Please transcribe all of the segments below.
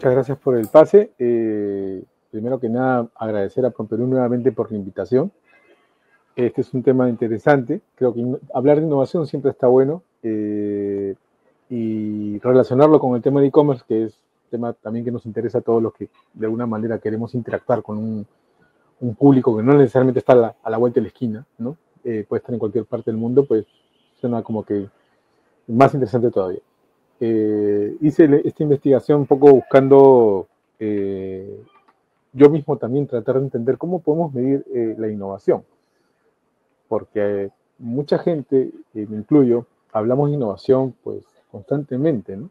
muchas gracias por el pase. Eh, primero que nada, agradecer a Promperú nuevamente por la invitación. Este es un tema interesante. Creo que hablar de innovación siempre está bueno eh, y relacionarlo con el tema de e-commerce, que es un tema también que nos interesa a todos los que de alguna manera queremos interactuar con un, público que no necesariamente está a la, vuelta de la esquina, ¿no? Eh, puede estar en cualquier parte del mundo, pues suena como que más interesante todavía. Eh, hice esta investigación un poco buscando yo mismo también tratar de entender cómo podemos medir la innovación porque mucha gente, y me incluyo, hablamos de innovación pues constantemente, ¿no?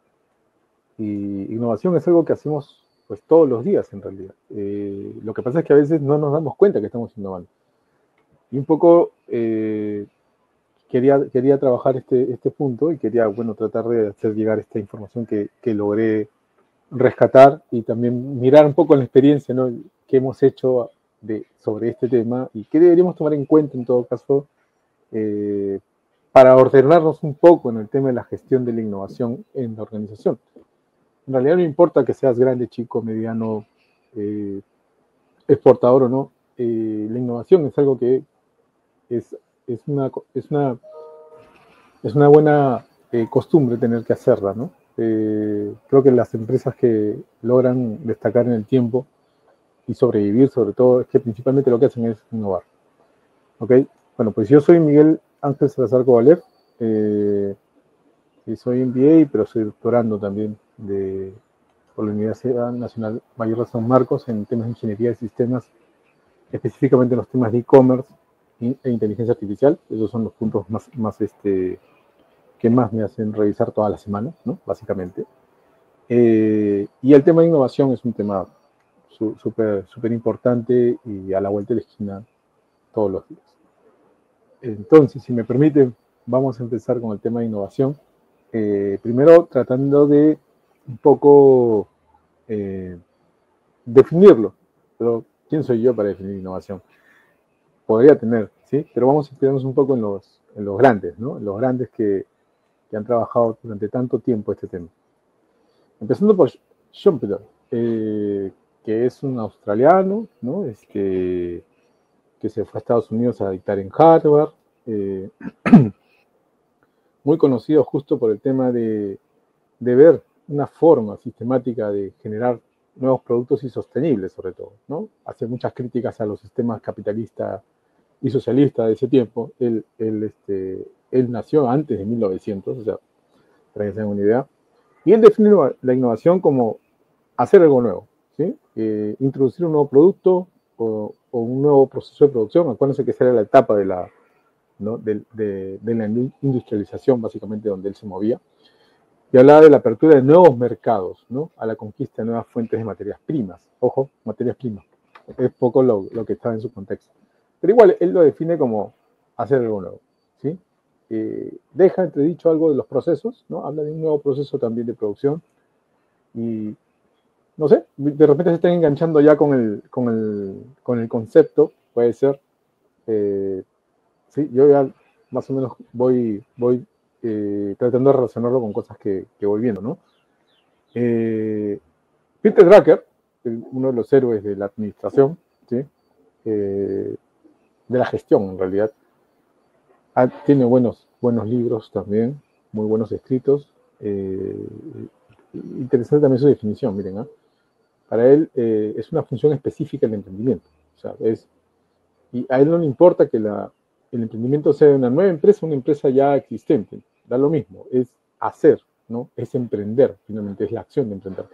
Y innovación es algo que hacemos pues todos los días en realidad. Eh, lo que pasa es que a veces no nos damos cuenta que estamos innovando. Y un poco eh, quería, quería trabajar este, este punto y quería, bueno, tratar de hacer llegar esta información que, que logré rescatar y también mirar un poco la experiencia ¿no? que hemos hecho de, sobre este tema y qué deberíamos tomar en cuenta en todo caso eh, para ordenarnos un poco en el tema de la gestión de la innovación en la organización. En realidad no importa que seas grande, chico, mediano, eh, exportador o no, eh, la innovación es algo que es, es, una, es, una, es una buena costumbre tener que hacerla, ¿no? creo que las empresas que logran destacar en el tiempo y sobrevivir, sobre todo, es que principalmente lo que hacen es innovar. ¿Ok? Bueno, pues yo soy Miguel Ángel Salazar Covaler, eh, y soy MBA, pero soy doctorando también de, por la Universidad Nacional Mayor de San Marcos en temas de ingeniería de sistemas, específicamente en los temas de e-commerce e inteligencia artificial. Esos son los puntos más, más este, que más me hacen revisar toda la semana, ¿no? básicamente. Eh, y el tema de innovación es un tema súper super importante y a la vuelta de la esquina todos los días. Entonces, si me permite, vamos a empezar con el tema de innovación. Eh, primero, tratando de un poco eh, definirlo. Pero, ¿quién soy yo para definir innovación? Podría tener, ¿sí? Pero vamos a inspirarnos un poco en los, en los grandes, ¿no? En los grandes que, que han trabajado durante tanto tiempo este tema. Empezando por Schumpeter, eh, que es un australiano, ¿no? Este, que se fue a Estados Unidos a dictar en Harvard, eh, muy conocido justo por el tema de, de, ver una forma sistemática de generar nuevos productos y sostenibles, sobre todo, ¿no? Hace muchas críticas a los sistemas capitalistas y socialistas de ese tiempo. Él, él, este, él nació antes de 1900, o sea, para que se den una idea. Y él define la innovación como hacer algo nuevo, eh, introducir un nuevo producto o, un nuevo proceso de producción. Acuérdense que esa era la etapa de la, de, la industrialización, básicamente, donde él se movía. Y hablaba de la apertura de nuevos mercados, ¿no? a la conquista de nuevas fuentes de materias primas. Ojo, materias primas. Es poco lo, que estaba en su contexto. Pero igual, él lo define como hacer algo nuevo. ¿sí? Eh, deja entredicho algo de los procesos, ¿no? habla de un nuevo proceso también de producción y no sé, de repente se están enganchando ya con el, con el, con el concepto, puede ser. Eh, sí, yo ya más o menos voy, voy eh, tratando de relacionarlo con cosas que, voy viendo, ¿no? Eh, Peter Drucker, uno de los héroes de la administración, ¿sí? De la gestión en realidad, ah, tiene buenos, buenos libros también, muy buenos escritos. interesante también su definición, miren, ¿ah? Para él eh, es una función específica el emprendimiento. O sea, es, y a él no le importa que la, el emprendimiento sea una nueva empresa, una empresa ya existente. Da lo mismo, es hacer, ¿no? Es emprender, finalmente, es la acción de emprender.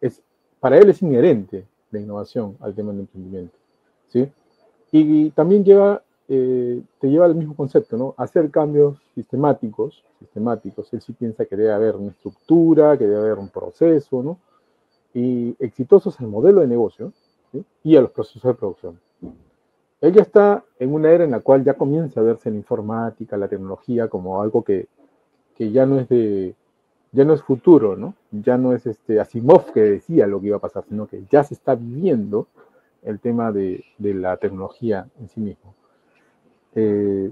Es, para él es inherente la innovación al tema del emprendimiento. ¿sí? Y, también lleva, eh, te lleva al mismo concepto, ¿no? Hacer cambios sistemáticos, sistemáticos. Él sí piensa que debe haber una estructura, que debe haber un proceso, ¿no? y exitosos al modelo de negocio y a los procesos de producción. Él ya está en una era en la cual ya comienza a verse la informática, la tecnología como algo que, que ya no es de ya no es futuro, ¿no? Ya no es este Asimov que decía lo que iba a pasar, sino que ya se está viviendo el tema de, la tecnología en sí mismo. Eh,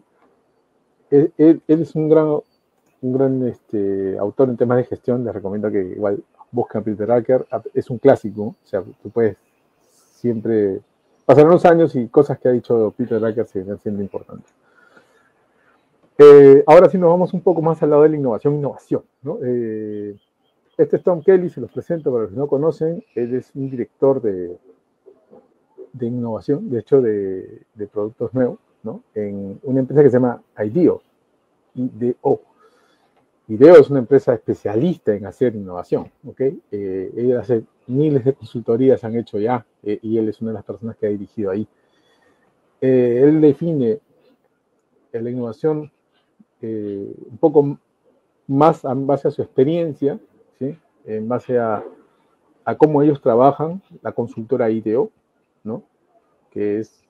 él, es un gran, este, autor en temas de gestión, les recomiendo que igual buscan Peter Acker, es un clásico, o sea, tú puedes siempre... Pasaron los años y cosas que ha dicho Peter Drucker siguen siendo importantes. Eh, ahora sí nos vamos un poco más al lado de la innovación, innovación. ¿no? Eh, este es Tom Kelly, se los presento para los que no conocen. Él es un director de, de innovación, de hecho, de, de, productos nuevos, ¿no? en una empresa que se llama IDEO. IDEO. IDEO es una empresa especialista en hacer innovación. ¿ok? Eh, él hace miles de consultorías, han hecho ya, eh, y él es una de las personas que ha dirigido ahí. Eh, él define la innovación un poco más en base a su experiencia, ¿sí? en base a, a cómo ellos trabajan, la consultora IDEO, ¿no? que es,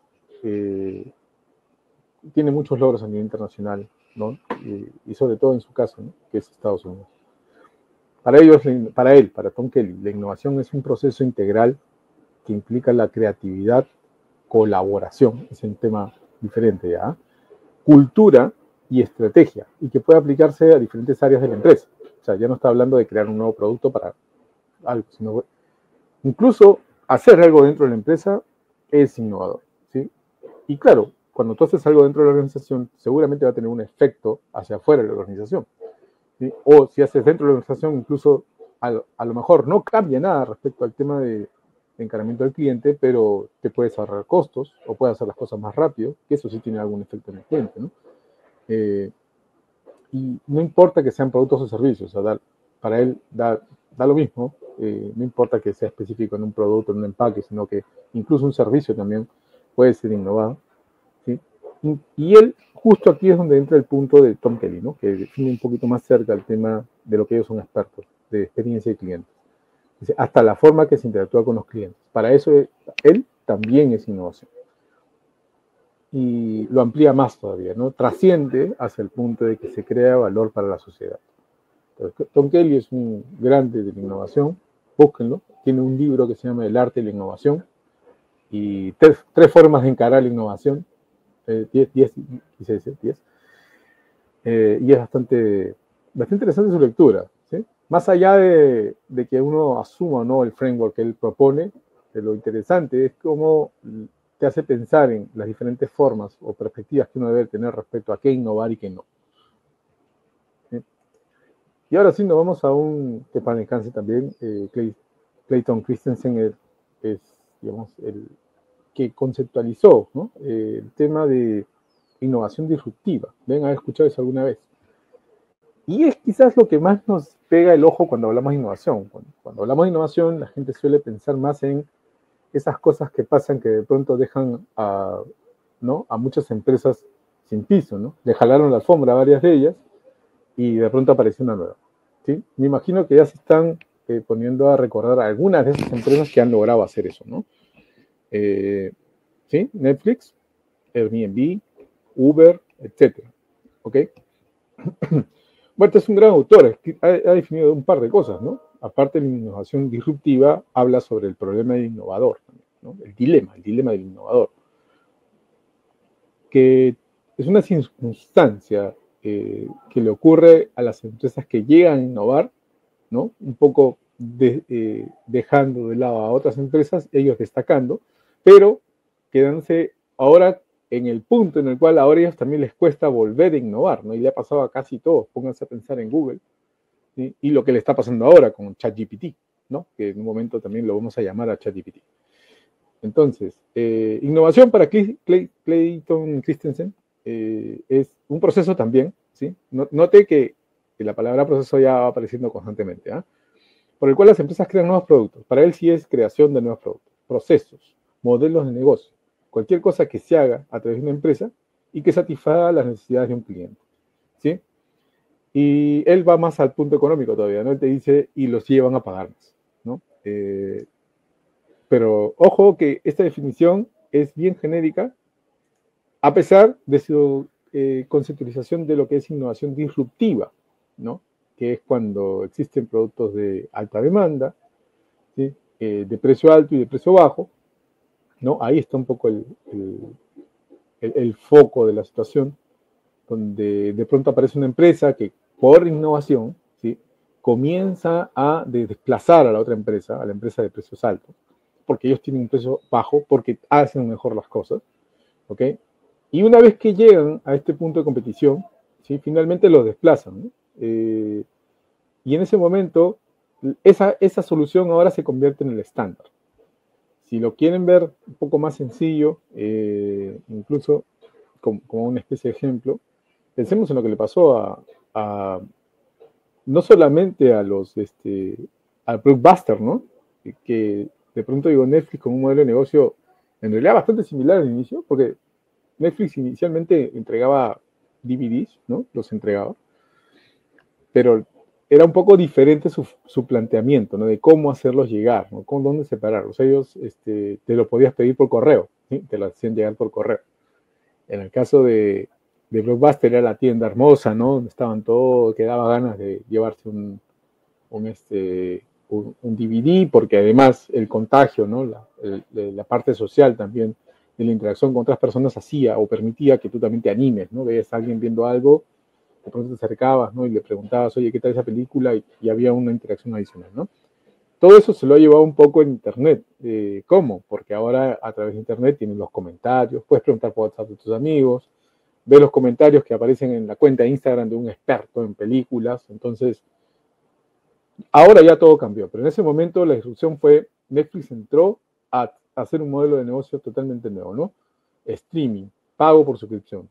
tiene muchos logros a nivel internacional, ¿no? y, sobre todo en su caso, ¿no? que es Estados Unidos. Para ellos, para él, para Tom Kelly, la innovación es un proceso integral que implica la creatividad, colaboración, es un tema diferente ya, cultura y estrategia, y que puede aplicarse a diferentes áreas de la empresa. O sea, ya no está hablando de crear un nuevo producto para algo, sino incluso hacer algo dentro de la empresa es innovador, ¿sí? Y claro, cuando tú haces algo dentro de la organización, seguramente va a tener un efecto hacia afuera de la organización. O si haces dentro de la organización, incluso a, lo mejor no cambia nada respecto al tema de, encaramiento del cliente, pero te puedes ahorrar costos o puedes hacer las cosas más rápido, que eso sí tiene algún efecto en el cliente. ¿no? Eh, y no importa que sean productos o servicios, o sea, para él da, da lo mismo, eh, no importa que sea específico en un producto, en un empaque, sino que incluso un servicio también puede ser innovado. ¿sí? Y él, justo aquí es donde entra el punto de Tom Kelly, ¿no? que define un poquito más cerca el tema de lo que ellos son expertos, de experiencia de clientes. Hasta la forma que se interactúa con los clientes. Para eso él también es innovación. Y lo amplía más todavía, ¿no? Trasciende hacia el punto de que se crea valor para la sociedad. Tom Kelly es un grande de la innovación, búsquenlo. Tiene un libro que se llama El arte de la innovación y tres, tres formas de encarar la innovación 10, 10, 16, 10. y es bastante, bastante interesante su lectura. ¿sí? Más allá de, de, que uno asuma ¿no? el framework que él propone, de lo interesante es cómo te hace pensar en las diferentes formas o perspectivas que uno debe tener respecto a qué innovar y qué no. Y ahora sí nos vamos a un que para descanse también, eh, Clayton Christensen es, digamos, el, que conceptualizó eh, el tema de innovación disruptiva. A haber escuchado eso alguna vez. Y es quizás lo que más nos pega el ojo cuando hablamos de innovación. Cuando, hablamos de innovación, la gente suele pensar más en esas cosas que pasan que de pronto dejan a, ¿no? a muchas empresas sin piso, ¿no? Le jalaron la alfombra a varias de ellas y de pronto apareció una nueva. ¿sí? Me imagino que ya se están eh, poniendo a recordar algunas de esas empresas que han logrado hacer eso, ¿no? Eh, ¿sí? Netflix, Airbnb, Uber, etc. ¿Ok? Bueno, es un gran autor, ha, definido un par de cosas, ¿no? Aparte de la innovación disruptiva, habla sobre el problema del innovador, ¿no? el dilema, el dilema del innovador, que es una circunstancia eh, que le ocurre a las empresas que llegan a innovar, ¿no? Un poco eh, dejando de lado a otras empresas, ellos destacando, pero quedándose ahora en el punto en el cual ahora ellos también les cuesta volver a innovar, ¿no? Y le ha pasado a casi todos, pónganse a pensar en Google, y lo que le está pasando ahora con ChatGPT, ¿no? Que en un momento también lo vamos a llamar a ChatGPT. Entonces, eh, innovación para Clayton Christensen eh, es un proceso también, ¿sí? Note que, la palabra proceso ya va apareciendo constantemente, ¿ah? Por el cual las empresas crean nuevos productos. Para él sí es creación de nuevos productos, procesos modelos de negocio, cualquier cosa que se haga a través de una empresa y que satisfaga las necesidades de un cliente. ¿sí? Y él va más al punto económico todavía, ¿no? Él te dice, y los llevan a pagar más, ¿no? Eh, pero ojo que esta definición es bien genérica, a pesar de su eh, conceptualización de lo que es innovación disruptiva, ¿no? Que es cuando existen productos de alta demanda. Eh, de precio alto y de precio bajo, ¿no? Ahí está un poco el, el, foco de la situación, donde de pronto aparece una empresa que por innovación, ¿sí? comienza a desplazar a la otra empresa, a la empresa de precios altos, porque ellos tienen un precio bajo, porque hacen mejor las cosas, ¿ok? Y una vez que llegan a este punto de competición, ¿sí? finalmente los desplazan, eh, y en ese momento, esa, esa solución ahora se convierte en el estándar. Si lo quieren ver un poco más sencillo, eh, incluso como, una especie de ejemplo, pensemos en lo que le pasó a, no solamente a los, este, al Blockbuster, ¿no? Que de pronto digo Netflix con un modelo de negocio en realidad bastante similar al inicio, porque Netflix inicialmente entregaba DVDs, ¿no? Los entregaba, pero era un poco diferente su, planteamiento, ¿no? De cómo hacerlos llegar, ¿no? Con dónde separarlos. Ellos este, te lo podías pedir por correo, te lo hacían llegar por correo. En el caso de, de Blockbuster era la tienda hermosa, ¿no? Donde estaban todos, que daba ganas de llevarse un, un, este, un, DVD, porque además el contagio, ¿no? La, parte social también de la interacción con otras personas hacía o permitía que tú también te animes, ¿no? Veías a alguien viendo algo de pronto te acercabas, ¿no? Y le preguntabas, oye, ¿qué tal esa película? Y, había una interacción adicional, ¿no? Todo eso se lo ha llevado un poco en Internet. Eh, ¿Cómo? Porque ahora a través de Internet tienes los comentarios, puedes preguntar por WhatsApp a tus amigos, ves los comentarios que aparecen en la cuenta de Instagram de un experto en películas. Entonces, ahora ya todo cambió, pero en ese momento la instrucción fue, Netflix entró a hacer un modelo de negocio totalmente nuevo, ¿no? Streaming, pago por suscripción,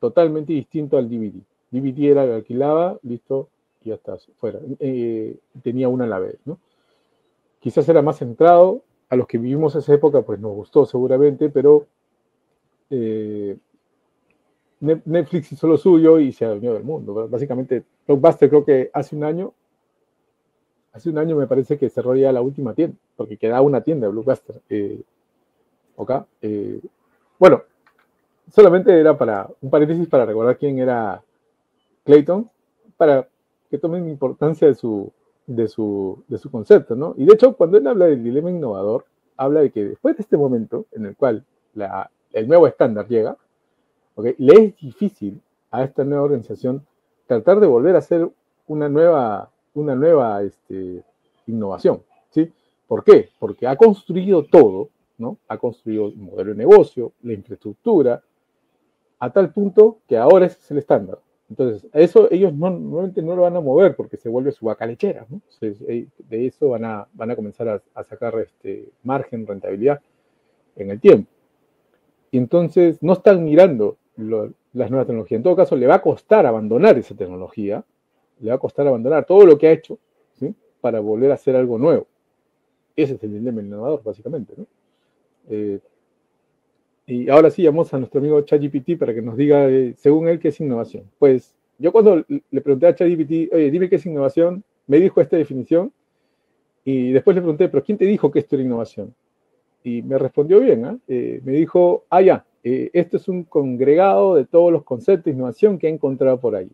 totalmente distinto al DVD. DVD era, alquilaba, listo, y ya está, fuera. Eh, tenía una a la vez, ¿no? Quizás era más centrado, a los que vivimos esa época, pues nos gustó seguramente, pero eh, Netflix hizo lo suyo y se adueñó del mundo. Básicamente, Blockbuster creo que hace un año, hace un año me parece que cerró ya la última tienda, porque quedaba una tienda de Blockbuster. Eh, eh, bueno, solamente era para un paréntesis para recordar quién era Clayton para que tomen importancia de su, de su, de su concepto, ¿no? Y de hecho, cuando él habla del dilema innovador, habla de que después de este momento en el cual la, el nuevo estándar llega, ¿okay? le es difícil a esta nueva organización tratar de volver a hacer una nueva, una nueva este, innovación, ¿sí? ¿Por qué? Porque ha construido todo, ¿no? Ha construido el modelo de negocio, la infraestructura, a tal punto que ahora ese es el estándar. Entonces, eso ellos no, normalmente no lo van a mover porque se vuelve su vaca lechera, ¿no? Eh, de eso van a, comenzar a, sacar este margen, rentabilidad en el tiempo. Y entonces no están mirando las nuevas tecnologías. En todo caso, le va a costar abandonar esa tecnología, le va a costar abandonar todo lo que ha hecho, ¿sí? Para volver a hacer algo nuevo. Ese es el dilema innovador, básicamente. Eh, y ahora sí, llamamos a nuestro amigo ChatGPT para que nos diga, eh, según él, qué es innovación. Pues yo cuando le pregunté a ChatGPT, oye, dime qué es innovación, me dijo esta definición y después le pregunté, pero ¿quién te dijo que esto era innovación? Y me respondió bien, ¿ah? eh, me dijo, ah, ya, esto es un congregado de todos los conceptos de innovación que he encontrado por ahí.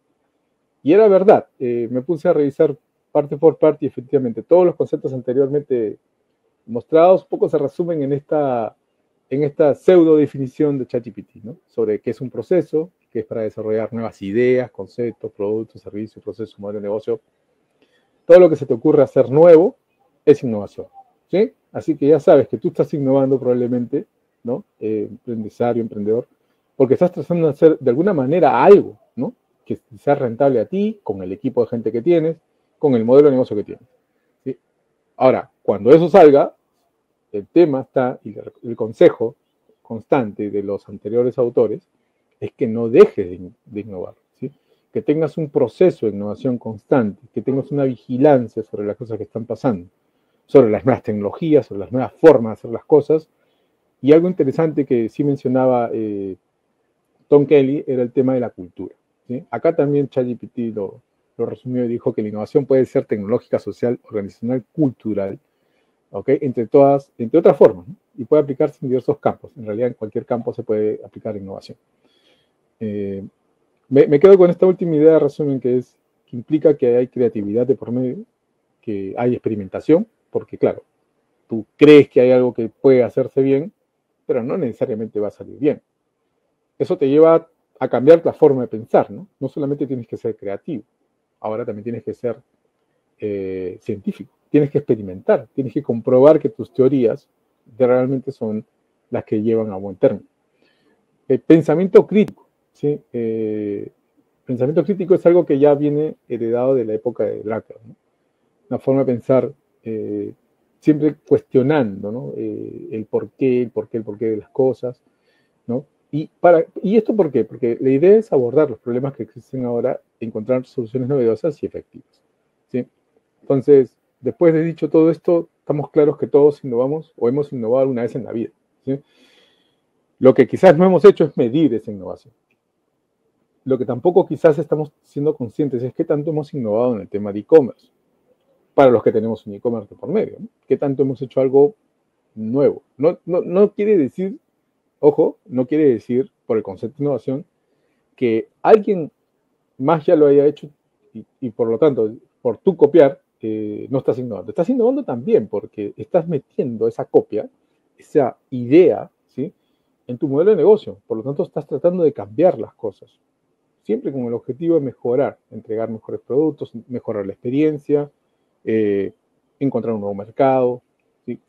Y era verdad, me puse a revisar parte por parte y efectivamente todos los conceptos anteriormente mostrados poco se resumen en esta en esta pseudo definición de ChatGPT, ¿no? Sobre qué es un proceso, que es para desarrollar nuevas ideas, conceptos, productos, servicios, procesos, modelo de negocio. Todo lo que se te ocurre hacer nuevo es innovación, ¿sí? Así que ya sabes que tú estás innovando probablemente, ¿no? Eh, emprendedor, porque estás tratando de hacer de alguna manera algo, ¿no? Que sea rentable a ti, con el equipo de gente que tienes, con el modelo de negocio que tienes. Ahora, cuando eso salga, el tema está, y el consejo constante de los anteriores autores, es que no dejes de, innovar, que tengas un proceso de innovación constante, que tengas una vigilancia sobre las cosas que están pasando, sobre las nuevas tecnologías, sobre las nuevas formas de hacer las cosas. Y algo interesante que sí mencionaba eh, Tom Kelly era el tema de la cultura. Acá también ChatGPT lo, lo resumió y dijo que la innovación puede ser tecnológica, social, organizacional, cultural, entre todas, entre otras formas, y puede aplicarse en diversos campos. En realidad, en cualquier campo se puede aplicar innovación. Eh, me, quedo con esta última idea de resumen que es que implica que hay creatividad de por medio, que hay experimentación, porque claro, tú crees que hay algo que puede hacerse bien, pero no necesariamente va a salir bien. Eso te lleva a cambiar la forma de pensar, ¿no? No solamente tienes que ser creativo, ahora también tienes que ser eh, científico. Tienes que experimentar, tienes que comprobar que tus teorías realmente son las que llevan a buen término. El pensamiento crítico, ¿sí? Eh, pensamiento crítico es algo que ya viene heredado de la época de Drucker, Una forma de pensar eh, siempre cuestionando, ¿no? el por qué, el por qué, el por qué de las cosas, ¿no? Y, para, ¿Y esto por qué? Porque la idea es abordar los problemas que existen ahora, encontrar soluciones novedosas y efectivas. ¿sí? Entonces, después de dicho todo esto, estamos claros que todos innovamos o hemos innovado alguna vez en la vida. ¿sí? Lo que quizás no hemos hecho es medir esa innovación. Lo que tampoco quizás estamos siendo conscientes es qué tanto hemos innovado en el tema de e-commerce, para los que tenemos un e-commerce por medio. ¿no? ¿Qué tanto hemos hecho algo nuevo? No, no, no quiere decir Ojo, no quiere decir, por el concepto de innovación, que alguien más ya lo haya hecho y, por lo tanto, por tú copiar, eh, no estás innovando. Estás innovando también porque estás metiendo esa copia, esa idea, ¿sí? En tu modelo de negocio. Por lo tanto, estás tratando de cambiar las cosas. Siempre con el objetivo de mejorar, entregar mejores productos, mejorar la experiencia, eh, encontrar un nuevo mercado,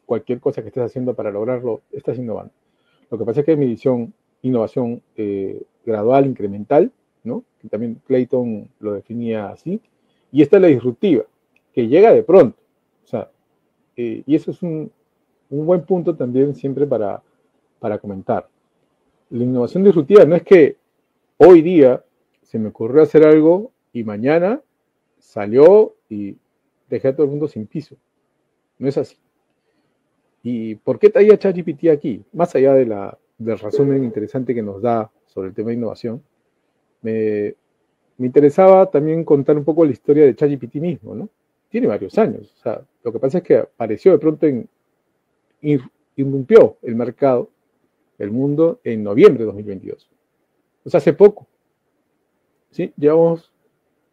cualquier cosa que estés haciendo para lograrlo, estás innovando. Lo que pasa es que es medición, innovación eh, gradual, incremental, ¿no? Que también Clayton lo definía así. Y esta es la disruptiva, que llega de pronto. O sea, eh, y eso es un, buen punto también siempre para, para comentar. La innovación disruptiva no es que hoy día se me ocurrió hacer algo y mañana salió y dejé a todo el mundo sin piso. No es así. ¿Y por qué traía ChatGPT aquí? Más allá de la, del resumen interesante que nos da sobre el tema de innovación, me, interesaba también contar un poco la historia de ChatGPT mismo, ¿no? Tiene varios años. O sea, lo que pasa es que apareció de pronto en. irrumpió el mercado, el mundo, en noviembre de 2022. O sea, hace poco. ¿Sí? Llevamos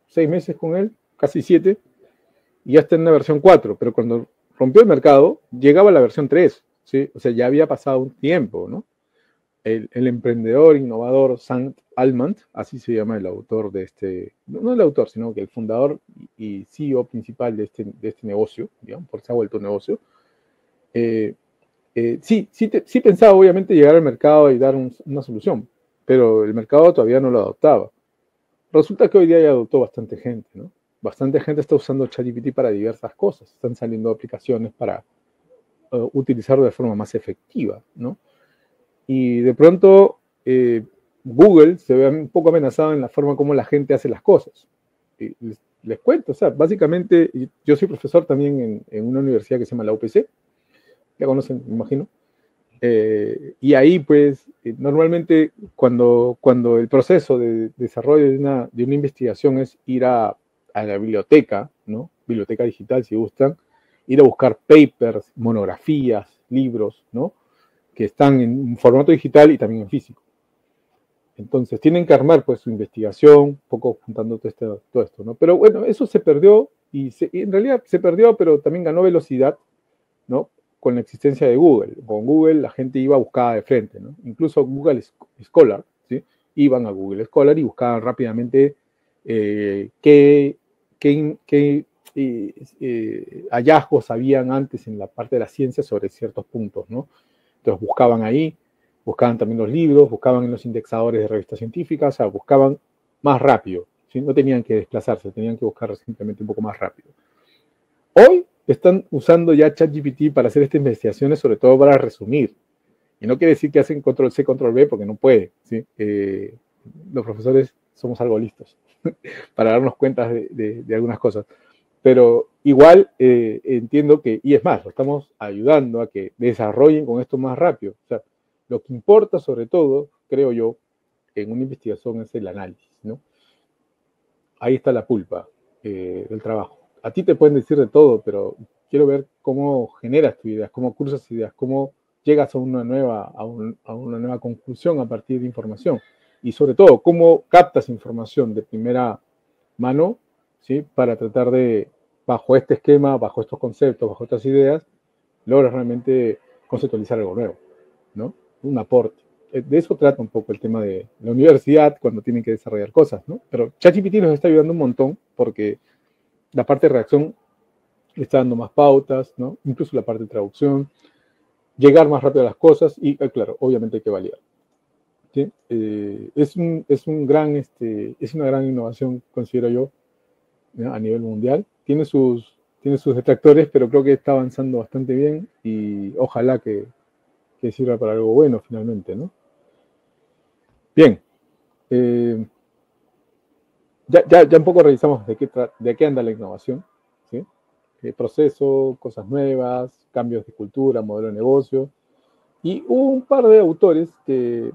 seis meses con él, casi siete, y ya está en la versión 4, pero cuando rompió el mercado, llegaba la versión 3, ¿sí? O sea, ya había pasado un tiempo, ¿no? El, emprendedor innovador Sant Almant, así se llama el autor de este, no el autor, sino que el fundador y CEO principal de este, de este negocio, digamos, porque se ha vuelto un negocio, eh, eh, sí, sí, sí, pensaba obviamente llegar al mercado y dar una solución, pero el mercado todavía no lo adoptaba. Resulta que hoy día ya adoptó bastante gente, ¿no? Bastante gente está usando ChatGPT para diversas cosas. Están saliendo aplicaciones para uh, utilizarlo de forma más efectiva, ¿no? Y de pronto eh, Google se ve un poco amenazado en la forma como la gente hace las cosas. les, cuento, o sea, básicamente yo soy profesor también en, una universidad que se llama la UPC, ya conocen, me imagino. Eh, y ahí, pues, eh, normalmente cuando, cuando el proceso de desarrollo de una, de una investigación es ir a a la biblioteca, ¿no? Biblioteca digital, si gustan, ir a buscar papers, monografías, libros, ¿no? Que están en formato digital y también en físico. Entonces, tienen que armar pues su investigación, un poco juntando todo, este, todo esto, ¿no? Pero bueno, eso se perdió y, en realidad se perdió, pero también ganó velocidad, ¿no? Con la existencia de Google. Con Google la gente iba a buscar de frente, ¿no? Incluso Google Scholar, ¿sí? Iban a Google Scholar y buscaban rápidamente eh, qué qué, eh, hallazgos habían antes en la parte de la ciencia sobre ciertos puntos, ¿no? Entonces buscaban ahí, buscaban también los libros, buscaban en los indexadores de revistas científicas, o sea, buscaban más rápido, ¿sí? no tenían que desplazarse, tenían que buscar simplemente un poco más rápido. Hoy están usando ya ChatGPT para hacer estas investigaciones, sobre todo para resumir. Y no quiere decir que hacen control C, control V, porque no puede. ¿sí? Eh, los profesores somos algo listos. para darnos cuenta de, algunas cosas. Pero igual eh, entiendo que, y es más, lo estamos ayudando a que desarrollen con esto más rápido. O sea, lo que importa sobre todo, creo yo, en una investigación es el análisis, ¿no? Ahí está la pulpa eh, del trabajo. A ti te pueden decir de todo, pero quiero ver cómo generas tus ideas, cómo cruzas ideas, cómo llegas a una nueva, a una nueva conclusión a partir de información y sobre todo cómo captas información de primera mano, ¿sí? Para tratar de, bajo este esquema, bajo estos conceptos, bajo estas ideas, logras realmente conceptualizar algo nuevo, ¿no? Un aporte. Eh, de eso trata un poco el tema de la universidad cuando tienen que desarrollar cosas, ¿no? Pero ChatGPT nos está ayudando un montón porque la parte de reacción le está dando más pautas, ¿no? Incluso la parte de traducción, llegar más rápido a las cosas y, eh, claro, obviamente hay que validar. Eh, es, un, es, un gran, este, es una gran innovación, considero yo, a nivel mundial. Tiene sus, tiene sus detractores, pero creo que está avanzando bastante bien y ojalá que, que sirva para algo bueno finalmente, ¿no? Bien. Eh, ya, ya, ya, un poco revisamos de qué, de qué anda la innovación. ¿sí? Eh, proceso, cosas nuevas, cambios de cultura, modelo de negocio. Y hubo un par de autores, que,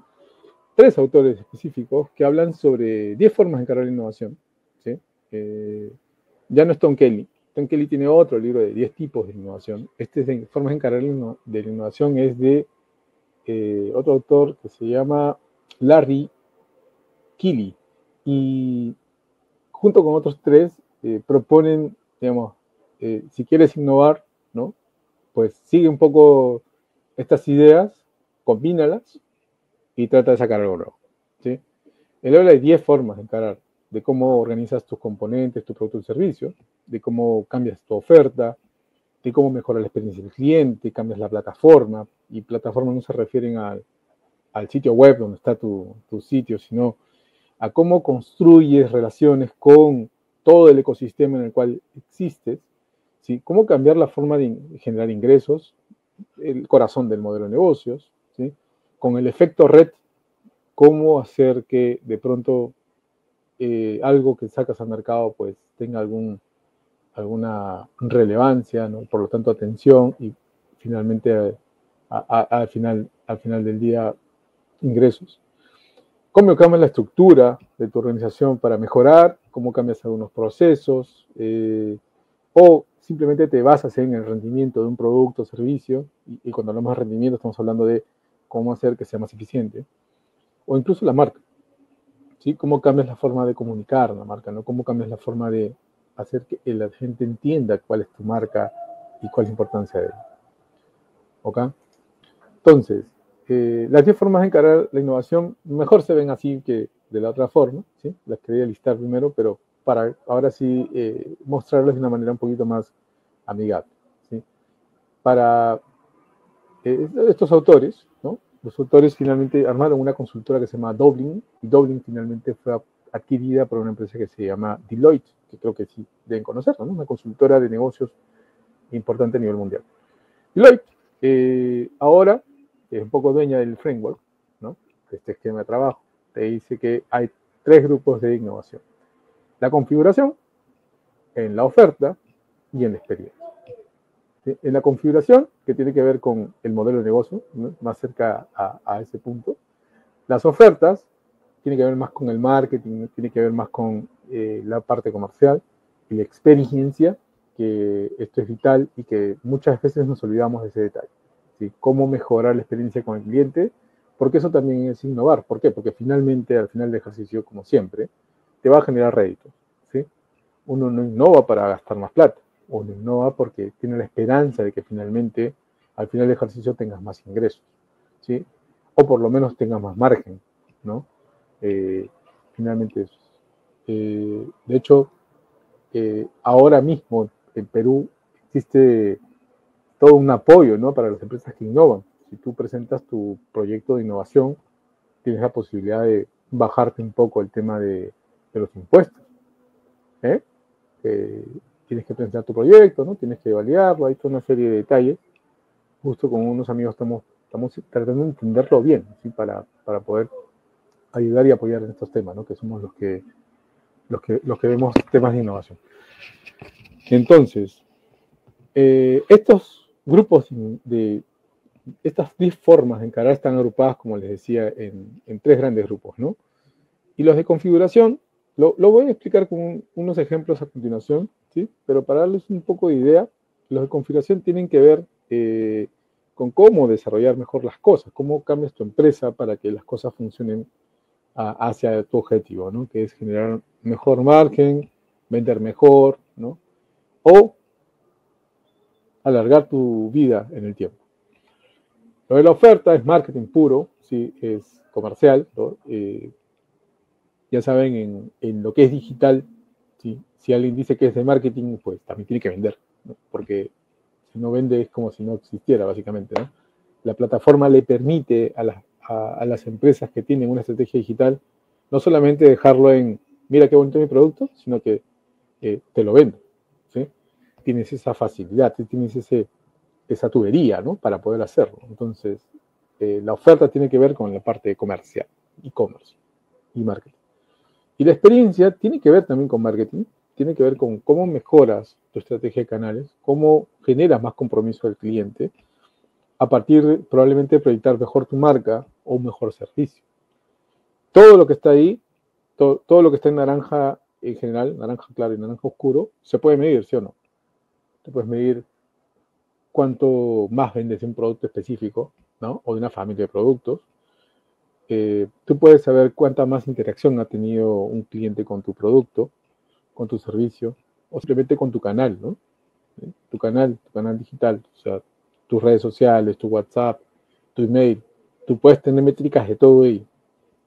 tres autores específicos, que hablan sobre 10 formas de encarar la innovación. Eh, ya no es Tom Kelly. Tom Kelly tiene otro libro de 10 tipos de innovación. Este es de formas de encarar de la innovación, es de otro autor que se llama Larry Kili. Y junto con otros tres, eh, proponen, digamos, eh, si quieres innovar, ¿no? Pues sigue un poco estas ideas, combínalas y trata de sacar algo nuevo. ¿sí? Él habla de 10 formas de encarar, de cómo organizas tus componentes, tu producto y servicio, de cómo cambias tu oferta, de cómo mejoras la experiencia del cliente, cambias la plataforma, y plataforma no se refieren al, al sitio web donde está tu, tu sitio, sino a cómo construyes relaciones con todo el ecosistema en el cual existes, ¿sí? cómo cambiar la forma de generar ingresos, el corazón del modelo de negocios, ¿sí? Con el efecto red, cómo hacer que de pronto eh, algo que sacas al mercado pues tenga algún, alguna relevancia, ¿no? por lo tanto atención y finalmente al, final, al final del día ingresos. Cómo cambias la estructura de tu organización para mejorar, cómo cambias algunos procesos, eh, o simplemente te basas en el rendimiento de un producto o servicio, y, cuando hablamos de rendimiento estamos hablando de cómo hacer que sea más eficiente, o incluso la marca, ¿sí? Cómo cambias la forma de comunicar la marca, ¿no? Cómo cambias la forma de hacer que la gente entienda cuál es tu marca y cuál es la importancia de ella. ¿Ok? Entonces, las 10 formas de encarar la innovación mejor se ven así que de la otra forma, ¿sí? Las quería listar primero, pero para ahora sí eh, mostrarlas de una manera un poquito más amigable, ¿sí? Para eh, estos autores, ¿no? Los autores finalmente armaron una consultora que se llama Dublin, y Dublin finalmente fue adquirida por una empresa que se llama Deloitte, que creo que sí deben conocerlo, ¿no? Una consultora de negocios importante a nivel mundial. Deloitte eh, ahora es un poco dueña del framework, ¿no? este esquema de trabajo, te dice que hay tres grupos de innovación. La configuración, en la oferta y en la experiencia. En la configuración, que tiene que ver con el modelo de negocio, más cerca a, ese punto. Las ofertas, tiene que ver más con el marketing, tiene que ver más con eh, la parte comercial y la experiencia, que esto es vital y que muchas veces nos olvidamos de ese detalle cómo mejorar la experiencia con el cliente, porque eso también es innovar. ¿Por qué? Porque finalmente, al final del ejercicio, como siempre, te va a generar réditos. ¿sí? Uno no innova para gastar más plata, uno innova porque tiene la esperanza de que finalmente, al final del ejercicio, tengas más ingresos, ¿sí? o por lo menos tengas más margen. ¿no? Eh, finalmente. Eh, de hecho, eh, ahora mismo en Perú existe todo un apoyo ¿no? para las empresas que innovan. Si tú presentas tu proyecto de innovación, tienes la posibilidad de bajarte un poco el tema de, los impuestos. ¿eh? Tienes que presentar tu proyecto, ¿no? tienes que validarlo, hay toda una serie de detalles. Justo con unos amigos estamos, estamos tratando de entenderlo bien, ¿sí? para, para poder ayudar y apoyar en estos temas, ¿no? que somos los que, los que, los que vemos temas de innovación. Entonces, eh, estos grupos de estas 10 formas de encarar están agrupadas, como les decía, en, tres grandes grupos, ¿no? Y los de configuración, lo, voy a explicar con unos ejemplos a continuación, ¿sí? Pero para darles un poco de idea, los de configuración tienen que ver eh, con cómo desarrollar mejor las cosas, cómo cambias tu empresa para que las cosas funcionen hacia tu objetivo, ¿no? Que es generar mejor margen, vender mejor, ¿no? O alargar tu vida en el tiempo. Lo de la oferta es marketing puro, ¿sí? es comercial. Eh, ya saben, en, lo que es digital, si alguien dice que es de marketing, pues también tiene que vender. porque si no vende es como si no existiera, básicamente. La plataforma le permite a, las empresas que tienen una estrategia digital no solamente dejarlo en, mira qué bonito mi producto, sino que eh, te lo vendo. Tienes esa facilidad, tienes esa tubería ¿no? para poder hacerlo. Entonces, eh, la oferta tiene que ver con la parte comercial, e-commerce y marketing. Y la experiencia tiene que ver también con marketing, tiene que ver con cómo mejoras tu estrategia de canales, cómo generas más compromiso del cliente, a partir de, probablemente de proyectar mejor tu marca o un mejor servicio. Todo lo que está ahí, todo, todo lo que está en naranja en general, naranja claro y naranja oscuro, se puede medir, ¿sí o no? Te puedes medir cuánto más vendes de un producto específico, ¿no? O de una familia de productos. Eh, tú puedes saber cuánta más interacción ha tenido un cliente con tu producto, con tu servicio, o simplemente con tu canal, ¿no? Tu canal, tu canal digital, o sea, tus redes sociales, tu WhatsApp, tu email. Tú puedes tener métricas de todo ahí.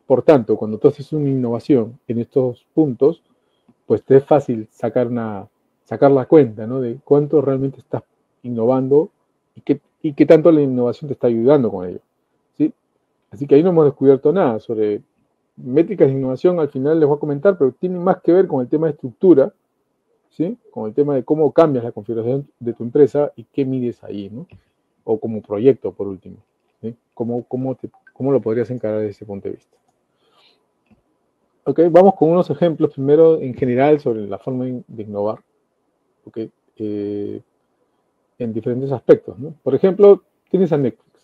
Por tanto, cuando tú haces una innovación en estos puntos, pues te es fácil sacar, una, sacar la cuenta, ¿no? De cuánto realmente estás innovando y qué, y qué tanto la innovación te está ayudando con ello. ¿Sí? Así que ahí no hemos descubierto nada sobre métricas de innovación, al final les voy a comentar, pero tiene más que ver con el tema de estructura, ¿sí? con el tema de cómo cambias la configuración de tu empresa y qué mides ahí, ¿no? o como proyecto, por último. ¿Cómo, cómo, ¿Cómo lo podrías encarar desde ese punto de vista? Ok, vamos con unos ejemplos primero en general sobre la forma de innovar. Ok, eh, en diferentes aspectos. ¿no? Por ejemplo, tienes a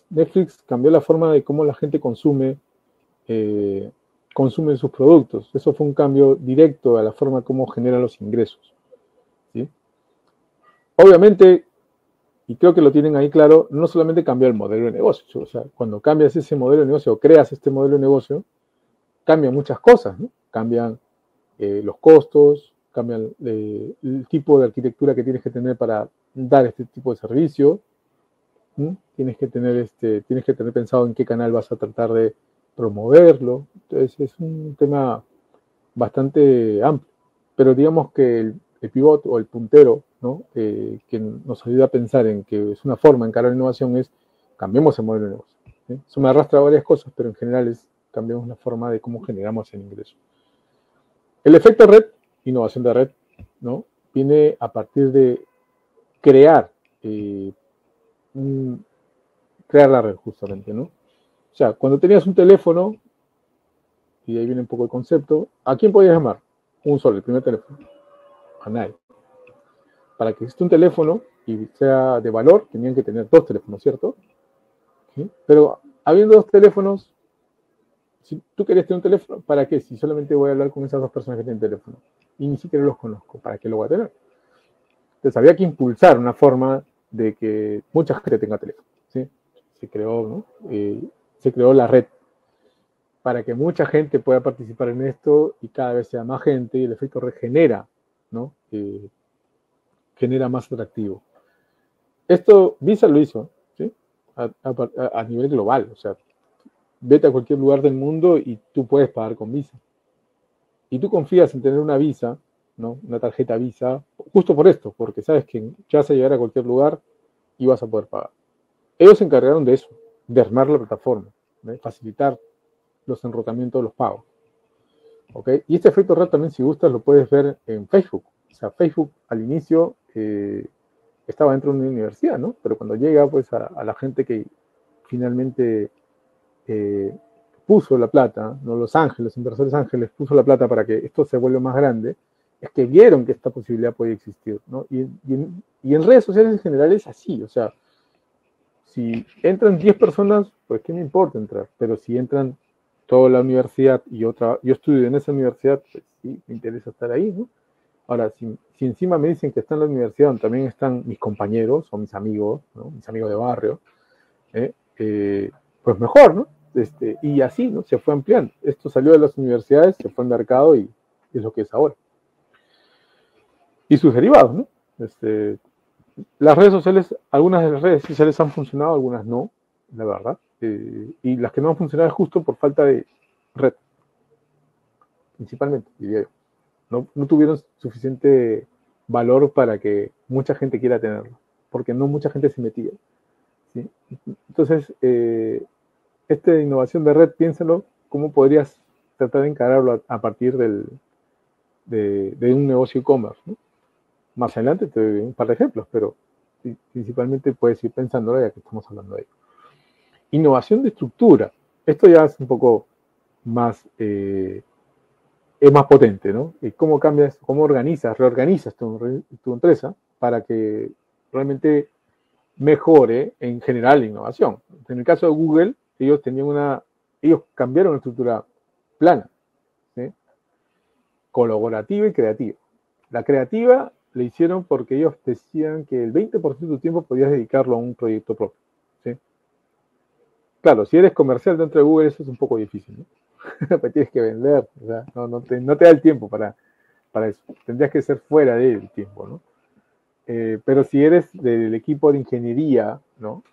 Netflix. Cambió la forma de cómo la gente consume, eh, consume sus productos. Eso fue un cambio directo a la forma como genera los ingresos. Obviamente, y creo que lo tienen ahí claro, no solamente cambió el modelo de negocio. O sea, cuando cambias ese modelo de negocio o creas este modelo de negocio, cambian muchas cosas. ¿no? Cambian eh, los costos, cambian eh, el tipo de arquitectura que tienes que tener para dar este tipo de servicio. Tienes que tener este, tienes que tener pensado en qué canal vas a tratar de promoverlo. Entonces es un tema bastante amplio. Pero digamos que el, pivot o el puntero ¿no? Eh, que nos ayuda a pensar en que es una forma de encarar la innovación es cambiemos el modelo de negocio. Eso me arrastra varias cosas, pero en general es cambiemos la forma de cómo generamos el ingreso. El efecto red, innovación de red, ¿no? Viene a partir de crear, eh, crear la red justamente, ¿no? O sea, cuando tenías un teléfono, y ahí viene un poco el concepto, ¿a quién podías llamar? Un solo, el primer teléfono. A nadie. Para que exista un teléfono y sea de valor, tenían que tener dos teléfonos, ¿cierto? Pero habiendo dos teléfonos, si tú querías tener un teléfono, ¿para qué? Si solamente voy a hablar con esas dos personas que tienen teléfono y ni siquiera los conozco, ¿para qué lo voy a tener? Entonces había que impulsar una forma de que mucha gente tenga teléfono. ¿sí? Se, creó, ¿no? Eh, se creó la red para que mucha gente pueda participar en esto y cada vez sea más gente y el efecto regenera, ¿no? Eh, genera más atractivo. Esto Visa lo hizo, ¿sí? A, nivel global, o sea, vete a cualquier lugar del mundo y tú puedes pagar con Visa. Y tú confías en tener una Visa una tarjeta Visa, justo por esto, porque sabes que ya vas a llegar a cualquier lugar y vas a poder pagar. Ellos se encargaron de eso, de armar la plataforma, de facilitar los enrotamientos de los pagos. Y este efecto red también, si gustas, lo puedes ver en Facebook. O sea, Facebook al inicio eh, estaba dentro de una universidad, ¿no? Pero cuando llega pues a, la gente que finalmente eh, puso la plata, ¿no? Los ángeles, inversores ángeles, puso la plata para que esto se vuelva más grande, es que vieron que esta posibilidad puede existir, ¿no? Y, en, redes sociales en general es así, o sea, si entran 10 personas, pues qué me importa entrar, pero si entran toda la universidad y otra, yo estudio en esa universidad, pues sí, me interesa estar ahí, ¿no? Ahora, si, encima me dicen que está en la universidad donde también están mis compañeros o mis amigos, ¿no? mis amigos de barrio, ¿eh? Eh, pues mejor, ¿no? Este, y así, ¿no? Se fue ampliando. Esto salió de las universidades, se fue al mercado y es lo que es ahora y sus derivados, ¿no? Este, las redes sociales, algunas de las redes sociales han funcionado, algunas no, la verdad. Eh, y las que no han funcionado es justo por falta de red, principalmente, diría yo. No, no tuvieron suficiente valor para que mucha gente quiera tenerlo, porque no mucha gente se metía. Entonces, eh, esta innovación de red, piénsalo, ¿cómo podrías tratar de encararlo a, partir del, de, un negocio e-commerce? Más adelante te doy un par de ejemplos, pero principalmente puedes ir pensando ya que estamos hablando de ello. Innovación de estructura. Esto ya es un poco más, eh, es más potente, ¿no? Cómo cambias, cómo organizas, reorganizas tu, tu empresa para que realmente mejore en general la innovación. En el caso de Google, ellos tenían una, ellos cambiaron la estructura plana, colaborativa y creativa. La creativa le hicieron porque ellos decían que el 20% de tu tiempo podías dedicarlo a un proyecto propio. Claro, si eres comercial dentro de Google eso es un poco difícil, ¿no? Pues tienes que vender, no, te, da el tiempo para, para eso. Tendrías que ser fuera del tiempo, ¿no? Eh, pero si eres del equipo de ingeniería, ¿no?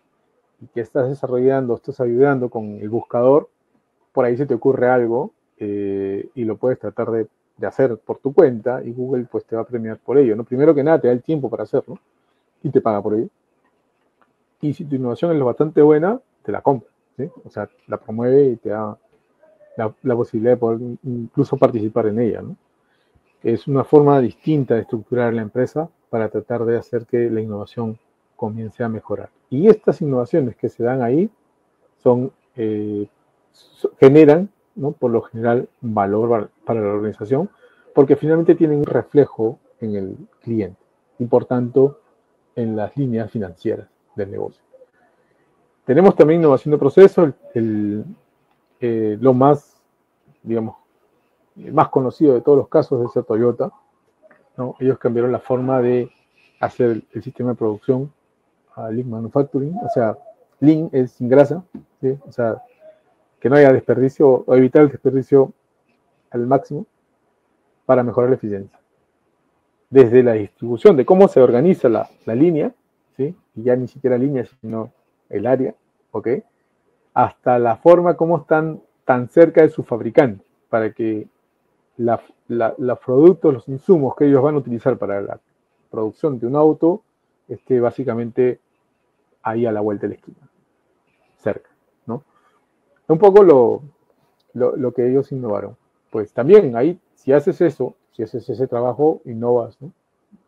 Y que estás desarrollando, estás ayudando con el buscador, por ahí se te ocurre algo eh, y lo puedes tratar de, hacer por tu cuenta y Google pues te va a premiar por ello, ¿no? Primero que nada te da el tiempo para hacerlo y te paga por ello. Y si tu innovación es lo bastante buena, te la compra, ¿sí? O sea, la promueve y te da la, la posibilidad de poder incluso participar en ella, ¿no? Es una forma distinta de estructurar la empresa para tratar de hacer que la innovación comience a mejorar. Y estas innovaciones que se dan ahí son, eh, generan, ¿no? por lo general, valor para la organización, porque finalmente tienen un reflejo en el cliente y por tanto en las líneas financieras del negocio. Tenemos también innovación de proceso, eh, lo más, digamos, el más conocido de todos los casos es el Toyota, ellos cambiaron la forma de hacer el, sistema de producción a Lean Manufacturing, o sea, Lean es sin grasa, o sea, que no haya desperdicio o evitar el desperdicio al máximo para mejorar la eficiencia. Desde la distribución de cómo se organiza la, línea, ¿sí? y ya ni siquiera línea, sino el área, ¿ok? hasta la forma como están tan cerca de su fabricante, para que los productos, los insumos que ellos van a utilizar para la producción de un auto esté básicamente ahí a la vuelta de la esquina, cerca. Un poco lo, lo, que ellos innovaron. Pues también ahí, si haces eso, si haces ese trabajo, innovas, ¿no?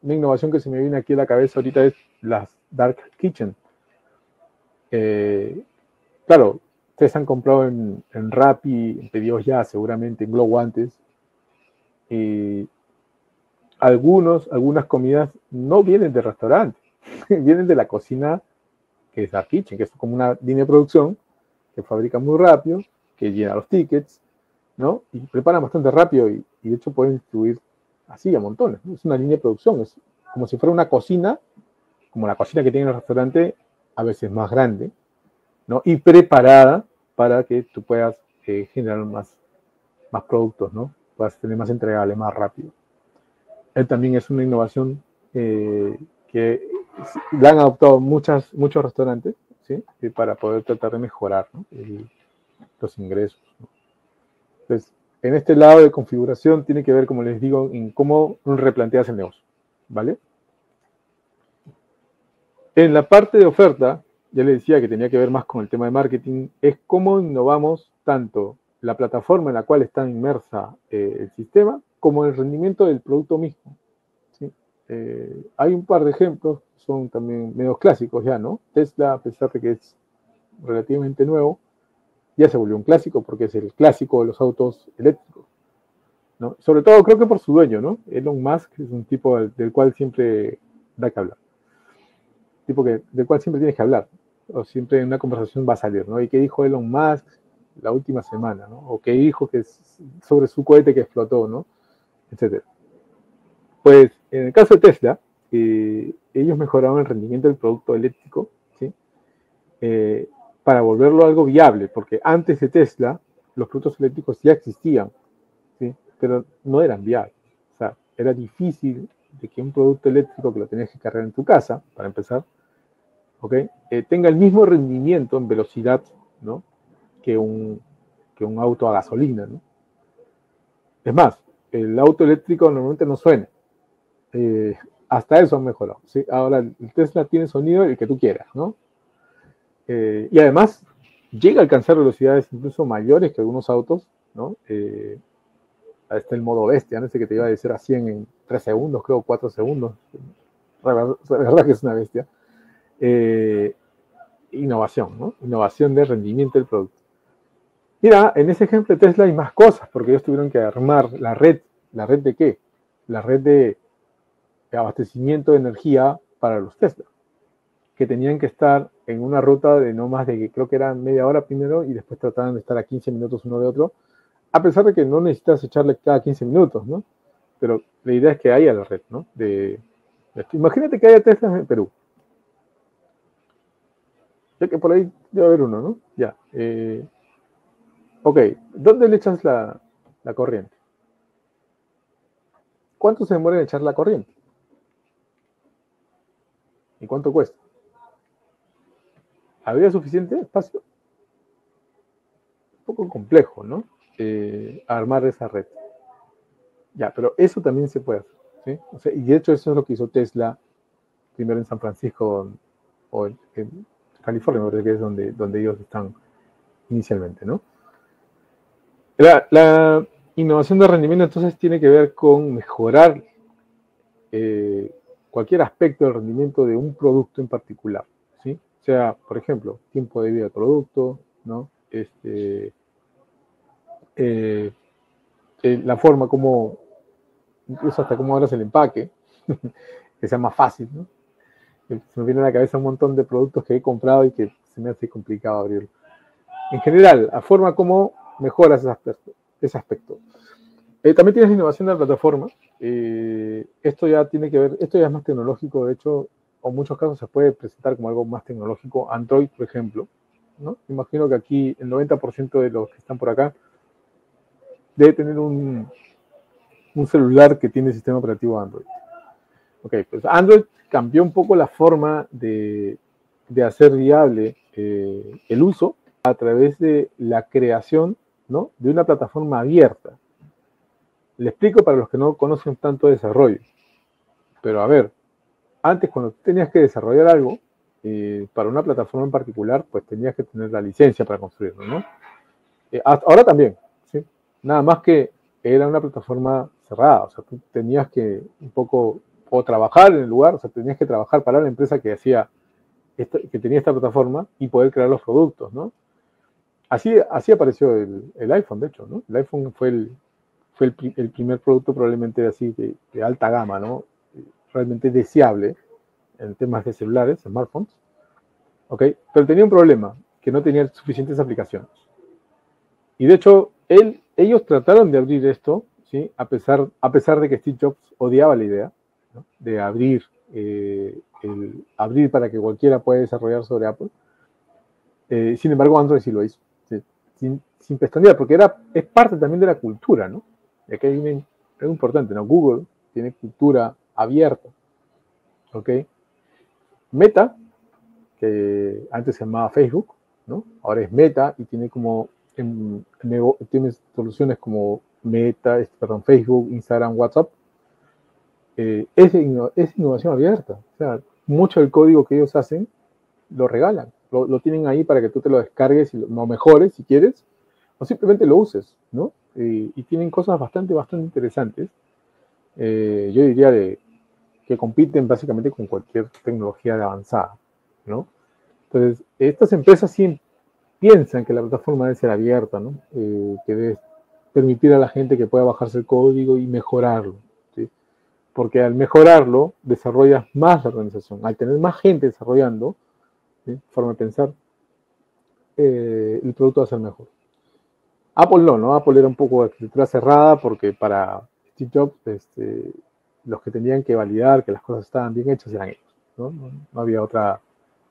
Una innovación que se me viene aquí a la cabeza ahorita es las Dark Kitchen. Eh, claro, ustedes han comprado en, en Rappi, en pedidos ya, seguramente en Glow antes, y algunos, algunas comidas no vienen de restaurante, vienen de la cocina que es la kitchen, que es como una línea de producción que fabrica muy rápido, que llena los tickets, ¿no? Y preparan bastante rápido y, de hecho pueden distribuir así a montones. Es una línea de producción, es como si fuera una cocina, como la cocina que tiene el restaurante, a veces más grande, ¿no? Y preparada para que tú puedas eh, generar más, más productos, ¿no? puedas tener más entregable más rápido. Él también es una innovación eh, que la han adoptado muchas, muchos restaurantes ¿sí? para poder tratar de mejorar los ingresos. Entonces, en este lado de configuración tiene que ver, como les digo, en cómo replanteas el negocio. ¿Vale? En la parte de oferta, ya les decía que tenía que ver más con el tema de marketing, es cómo innovamos tanto la plataforma en la cual está inmersa eh, el sistema, como el rendimiento del producto mismo. Eh, hay un par de ejemplos, son también medios clásicos ya, ¿no? Tesla, a pesar de que es relativamente nuevo, ya se volvió un clásico porque es el clásico de los autos eléctricos. ¿no? Sobre todo creo que por su dueño, ¿no? Elon Musk es un tipo del, cual siempre da que hablar. Tipo que, del cual siempre tienes que hablar. O siempre en una conversación va a salir, ¿no? ¿Y qué dijo Elon Musk? la última semana, ¿no? O qué dijo que sobre su cohete que explotó, ¿no? Etcétera. Pues en el caso de Tesla, eh, ellos mejoraron el rendimiento del producto eléctrico, ¿sí? Eh, para volverlo algo viable, porque antes de Tesla los productos eléctricos ya existían. Pero no eran viables. O sea, era difícil de que un producto eléctrico que lo tenías que cargar en tu casa, para empezar. Eh, tenga el mismo rendimiento en velocidad, ¿no? que un, un auto a gasolina, ¿no? Es más, el auto eléctrico normalmente no suena. Eh, hasta eso han mejorado. Ahora el Tesla tiene sonido el que tú quieras, ¿no? Eh, y además llega a alcanzar velocidades incluso mayores que algunos autos, ¿no? Eh, está el modo bestia, no sé que te iba a decir a 100 en 3 segundos, creo 4 segundos. La verdad, que es una bestia. Eh, innovación, ¿no? Innovación de rendimiento del producto. Mira, en ese ejemplo de Tesla hay más cosas, porque ellos tuvieron que armar la red. ¿La red de qué? La red de abastecimiento de energía para los Tesla, que tenían que estar en una ruta de no más de, creo que era media hora primero, y después trataban de estar a 15 minutos uno de otro, a pesar de que no necesitas echarle cada 15 minutos, ¿no? Pero la idea es que haya la red, ¿no? De, imagínate que haya Tesla en Perú. Ya que por ahí debe haber uno, ¿no? Ya. Eh, ok, ¿dónde le echas la, la corriente? ¿Cuánto se demora en echar la corriente? ¿Y cuánto cuesta? ¿Habría suficiente espacio? Un poco complejo, ¿no? Eh, armar esa red. Ya, pero eso también se puede hacer. ¿sí? y de hecho eso es lo que hizo Tesla primero en San Francisco o en, California, que es donde, donde ellos están inicialmente, ¿no? La, innovación de rendimiento entonces tiene que ver con mejorar eh, cualquier aspecto del rendimiento de un producto en particular, ¿sí? Sea, por ejemplo, tiempo de vida del producto, ¿no? Este, eh, eh, la forma como, incluso hasta cómo abras el empaque, que sea más fácil, ¿no? Se me viene a la cabeza un montón de productos que he comprado y que se me hace complicado abrirlo. En general, la forma como mejoras ese aspecto. Ese aspecto. Eh, también tienes innovación de la plataforma. Eh, esto ya tiene que ver, esto ya es más tecnológico, de hecho, en muchos casos se puede presentar como algo más tecnológico. Android, por ejemplo, ¿no? Imagino que aquí el 90% de los que están por acá debe tener un, celular que tiene sistema operativo Android. Ok, pues Android cambió un poco la forma de, hacer viable eh, el uso a través de la creación de una plataforma abierta. Le explico para los que no conocen tanto desarrollo. Pero a ver, antes cuando tenías que desarrollar algo, eh, para una plataforma en particular, pues tenías que tener la licencia para construirlo, ¿no? Eh, ahora también, ¿sí? Nada más que era una plataforma cerrada, o sea, tú tenías que un poco o trabajar en el lugar, o sea, tenías que trabajar para la empresa que hacía, que tenía esta plataforma y poder crear los productos, ¿no? Así, así apareció el, iPhone, de hecho, ¿no? El iPhone fue el, fue el, primer producto probablemente así de, alta gama, ¿no? Realmente deseable en temas de celulares, smartphones, ¿ok? Pero tenía un problema, que no tenía suficientes aplicaciones. Y de hecho, él, ellos trataron de abrir esto, ¿sí? A pesar, a pesar de que Steve Jobs odiaba la idea de abrir, eh, el, abrir para que cualquiera pueda desarrollar sobre Apple. Eh, sin embargo, Android sí lo hizo sin, sin pestañear, porque era, es parte también de la cultura, ¿no? Y aquí viene algo importante, ¿no? Google tiene cultura abierta, ¿ok? Meta, que antes se llamaba Facebook, ¿no? Ahora es Meta y tiene como, en, tiene soluciones como Meta, perdón, Facebook, Instagram, WhatsApp. Eh, es, es innovación abierta. O sea, mucho del código que ellos hacen lo regalan lo, tienen ahí para que tú te lo descargues y lo, mejores si quieres, o simplemente lo uses, ¿no? Y tienen cosas bastante, bastante interesantes. Eh, yo diría de, que compiten básicamente con cualquier tecnología avanzada, ¿no? Entonces, estas empresas sí piensan que la plataforma debe ser abierta, ¿no? Eh, que debe permitir a la gente que pueda bajarse el código y mejorarlo, ¿sí? Porque al mejorarlo, desarrollas más la organización. Al tener más gente desarrollando, forma de pensar, eh, el producto va a ser mejor. Apple no, ¿no? Apple era un poco de escritura cerrada porque para Steve Jobs los que tenían que validar que las cosas estaban bien hechas eran ellos, ¿no? No, había otra,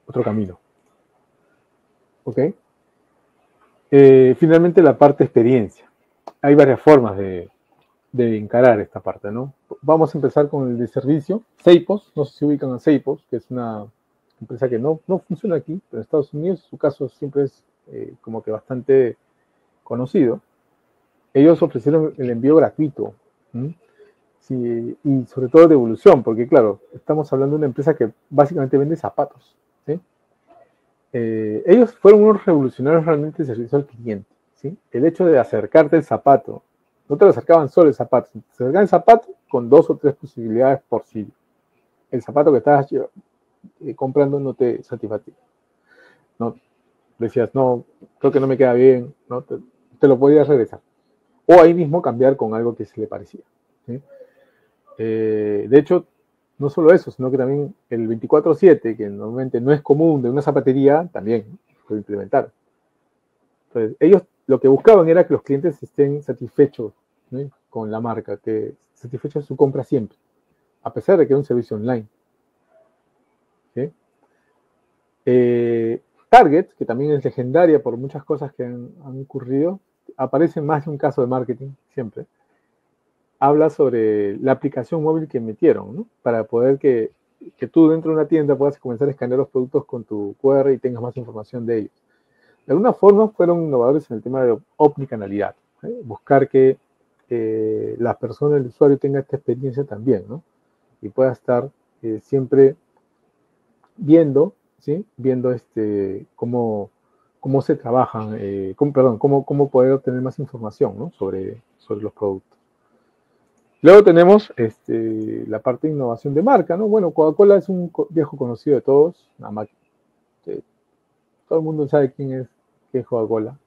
otro camino. ¿Ok? Eh, finalmente la parte experiencia. Hay varias formas de, de, encarar esta parte, ¿no? Vamos a empezar con el de servicio. Seipos, no sé si ubican a Seipos, que es una empresa que no, no funciona aquí, pero en Estados Unidos su caso siempre es eh, como que bastante conocido. Ellos ofrecieron el envío gratuito. Y sobre todo de evolución, porque claro, estamos hablando de una empresa que básicamente vende zapatos. Eh, ellos fueron unos revolucionarios realmente de servicio al cliente. El hecho de acercarte el zapato, no te lo acercaban solo el zapato, te acercaban el zapato con dos o tres posibilidades por sí. El zapato que estabas eh, comprando no te satisfacía. Decías, no, creo que no me queda bien, ¿no? te, te lo podías regresar. O ahí mismo cambiar con algo que se le parecía. ¿sí? Eh, de hecho, no solo eso, sino que también el 24-7, que normalmente no es común de una zapatería, también lo implementaron. Entonces, ellos lo que buscaban era que los clientes estén satisfechos con la marca, que satisfechos su compra siempre, a pesar de que es un servicio online. Eh, Target, que también es legendaria por muchas cosas que han, han ocurrido, aparece más de un caso de marketing, siempre habla sobre la aplicación móvil que metieron, ¿no? Para poder que, que, tú dentro de una tienda puedas comenzar a escanear los productos con tu QR y tengas más información de ellos. De alguna forma fueron innovadores en el tema de omnicanalidad, ¿eh? buscar que eh, la persona, el usuario tenga esta experiencia también, ¿no? Y pueda estar eh, siempre viendo, Viendo este, cómo, cómo se trabajan, eh, cómo, perdón, cómo, cómo poder obtener más información. Sobre, sobre los productos. Luego tenemos este, la parte de innovación de marca, ¿no? Bueno, Coca-Cola es un viejo conocido de todos, nada más que todo el mundo sabe quién es, qué es Coca-Cola.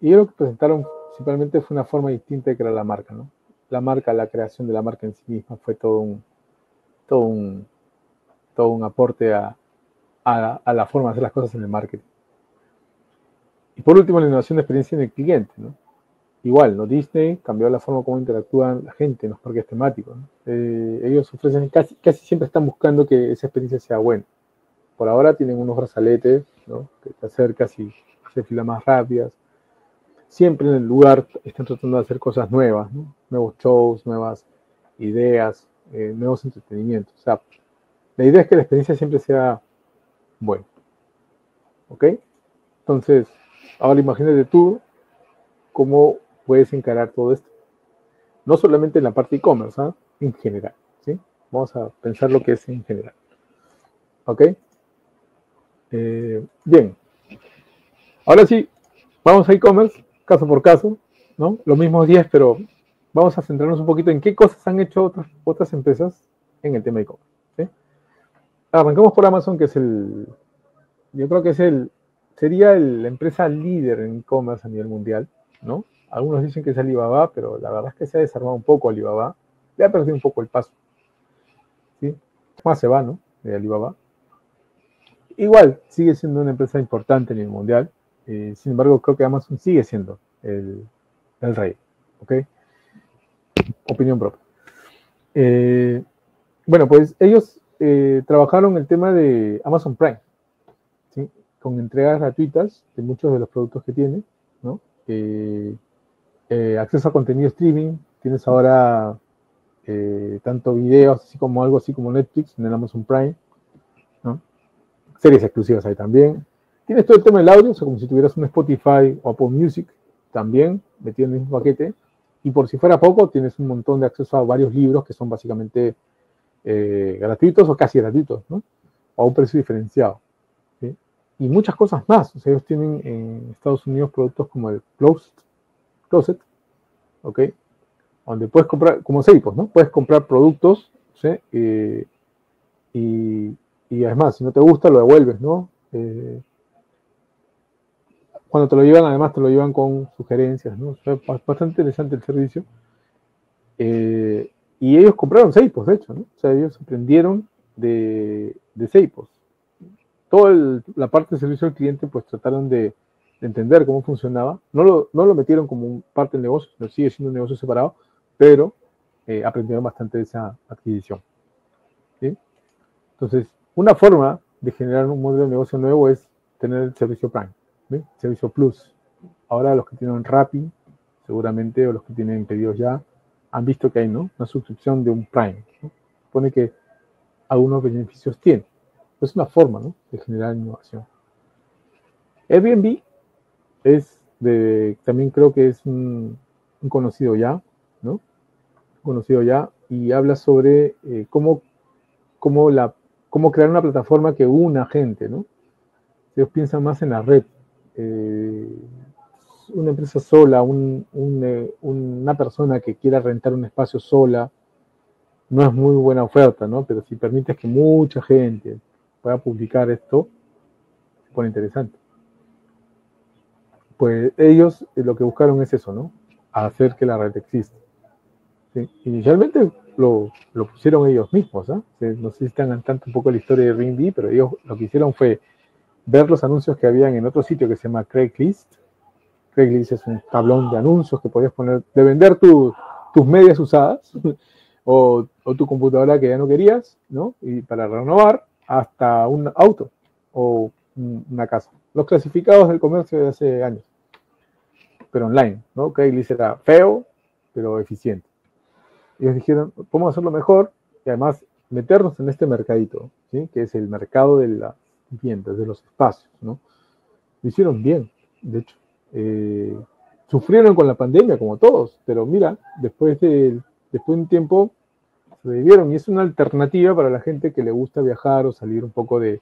Y lo que presentaron principalmente fue una forma distinta de crear la marca, ¿no? La marca, la creación de la marca en sí misma fue todo un, todo un, todo un aporte a, a, la forma de hacer las cosas en el marketing. Y por último, la innovación de experiencia en el cliente, ¿no? igual, ¿no? Disney cambió la forma como interactúan la gente en los parques temáticos. ¿no? Eh, ellos ofrecen, casi, casi siempre están buscando que esa experiencia sea buena. Por ahora tienen unos brazaletes, ¿no? Que te acercas y se fila más rápidas. Siempre en el lugar están tratando de hacer cosas nuevas. Nuevos shows, nuevas ideas, eh, nuevos entretenimientos. O sea, la idea es que la experiencia siempre sea buena. ¿Ok? Entonces, ahora imagínate tú cómo puedes encarar todo esto. No solamente en la parte e-commerce, ¿eh? en general. ¿sí? Vamos a pensar lo que es en general. ¿Ok? Eh, bien. Ahora sí, vamos a e-commerce, caso por caso, ¿no? Los mismos 10, pero vamos a centrarnos un poquito en qué cosas han hecho otras, otras empresas en el tema e-commerce. Arrancamos por Amazon, que es el, yo creo que es el, sería la empresa líder en e-commerce a nivel mundial, ¿no? Algunos dicen que es Alibaba, pero la verdad es que se ha desarmado un poco Alibaba. Le ha perdido un poco el paso. ¿sí? Más se va, ¿no? De Alibaba. Igual, sigue siendo una empresa importante en el mundial. Eh, sin embargo, creo que Amazon sigue siendo el, el rey. ¿Ok? Opinión propia. Eh, bueno, pues ellos eh, trabajaron el tema de Amazon Prime, con entregas gratuitas de muchos de los productos que tiene. Eh, acceso a contenido streaming, tienes ahora eh, tanto videos así como algo así como Netflix en el Amazon Prime, ¿no? series exclusivas ahí también. Tienes todo el tema del audio, como si tuvieras un Spotify o Apple Music también metido en el mismo paquete. Y por si fuera poco, tienes un montón de acceso a varios libros que son básicamente eh, gratuitos o casi gratuitos, ¿no? A un precio diferenciado. Y muchas cosas más. O sea, ellos tienen en Estados Unidos productos como el Closed Closet, ¿ok? Donde puedes comprar, como Seipos, ¿no? Puedes comprar productos, ¿sí? Eh, y, y, además, si no te gusta, lo devuelves, ¿no? Eh, cuando te lo llevan, además te lo llevan con sugerencias, ¿no? O sea, bastante interesante el servicio. Eh, y ellos compraron Seipos, de hecho, ¿no? O sea, ellos aprendieron de, de Seipos. Toda la parte de servicio al cliente, pues trataron de, de entender cómo funcionaba. No lo, no lo metieron como parte del negocio, pero sigue siendo un negocio separado, pero eh, aprendieron bastante de esa adquisición. ¿sí? Entonces, una forma de generar un modelo de negocio nuevo es tener el servicio Prime, ¿sí? servicio Plus. Ahora los que tienen Rappi, seguramente, o los que tienen pedidos ya, han visto que hay ¿no? una suscripción de un Prime. ¿no? Supone que algunos beneficios tiene. Es una forma ¿no? de generar innovación. Airbnb es de, también creo que es un, conocido ya, ¿no? conocido ya. y habla sobre eh, cómo, cómo, la, cómo crear una plataforma que una gente, ¿no? Ellos piensan más en la red. Eh, una empresa sola, eh, una persona que quiera rentar un espacio sola, no es muy buena oferta, ¿no? Pero si permites que mucha gente pueda publicar esto, se pone interesante. Pues ellos lo que buscaron es eso, ¿no? Hacer que la red exista. Inicialmente lo, pusieron ellos mismos, ¿ah? No sé si están tanto un poco la historia de Ring pero ellos lo que hicieron fue ver los anuncios que habían en otro sitio que se llama Craigslist. Craigslist es un tablón de anuncios que podías poner, de vender tus medias usadas o, tu computadora que ya no querías, ¿no? Y para renovar hasta un auto o una casa. Los clasificados del comercio de hace años, pero online, ¿no? Craigslist era feo, pero eficiente ellos dijeron, podemos hacerlo mejor y además meternos en este mercadito, ¿sí? que es el mercado de las viviendas, de los espacios. ¿no? Lo hicieron bien, de hecho. Eh, sufrieron con la pandemia como todos, pero mira, después de, después de un tiempo sobrevivieron y es una alternativa para la gente que le gusta viajar o salir un poco de,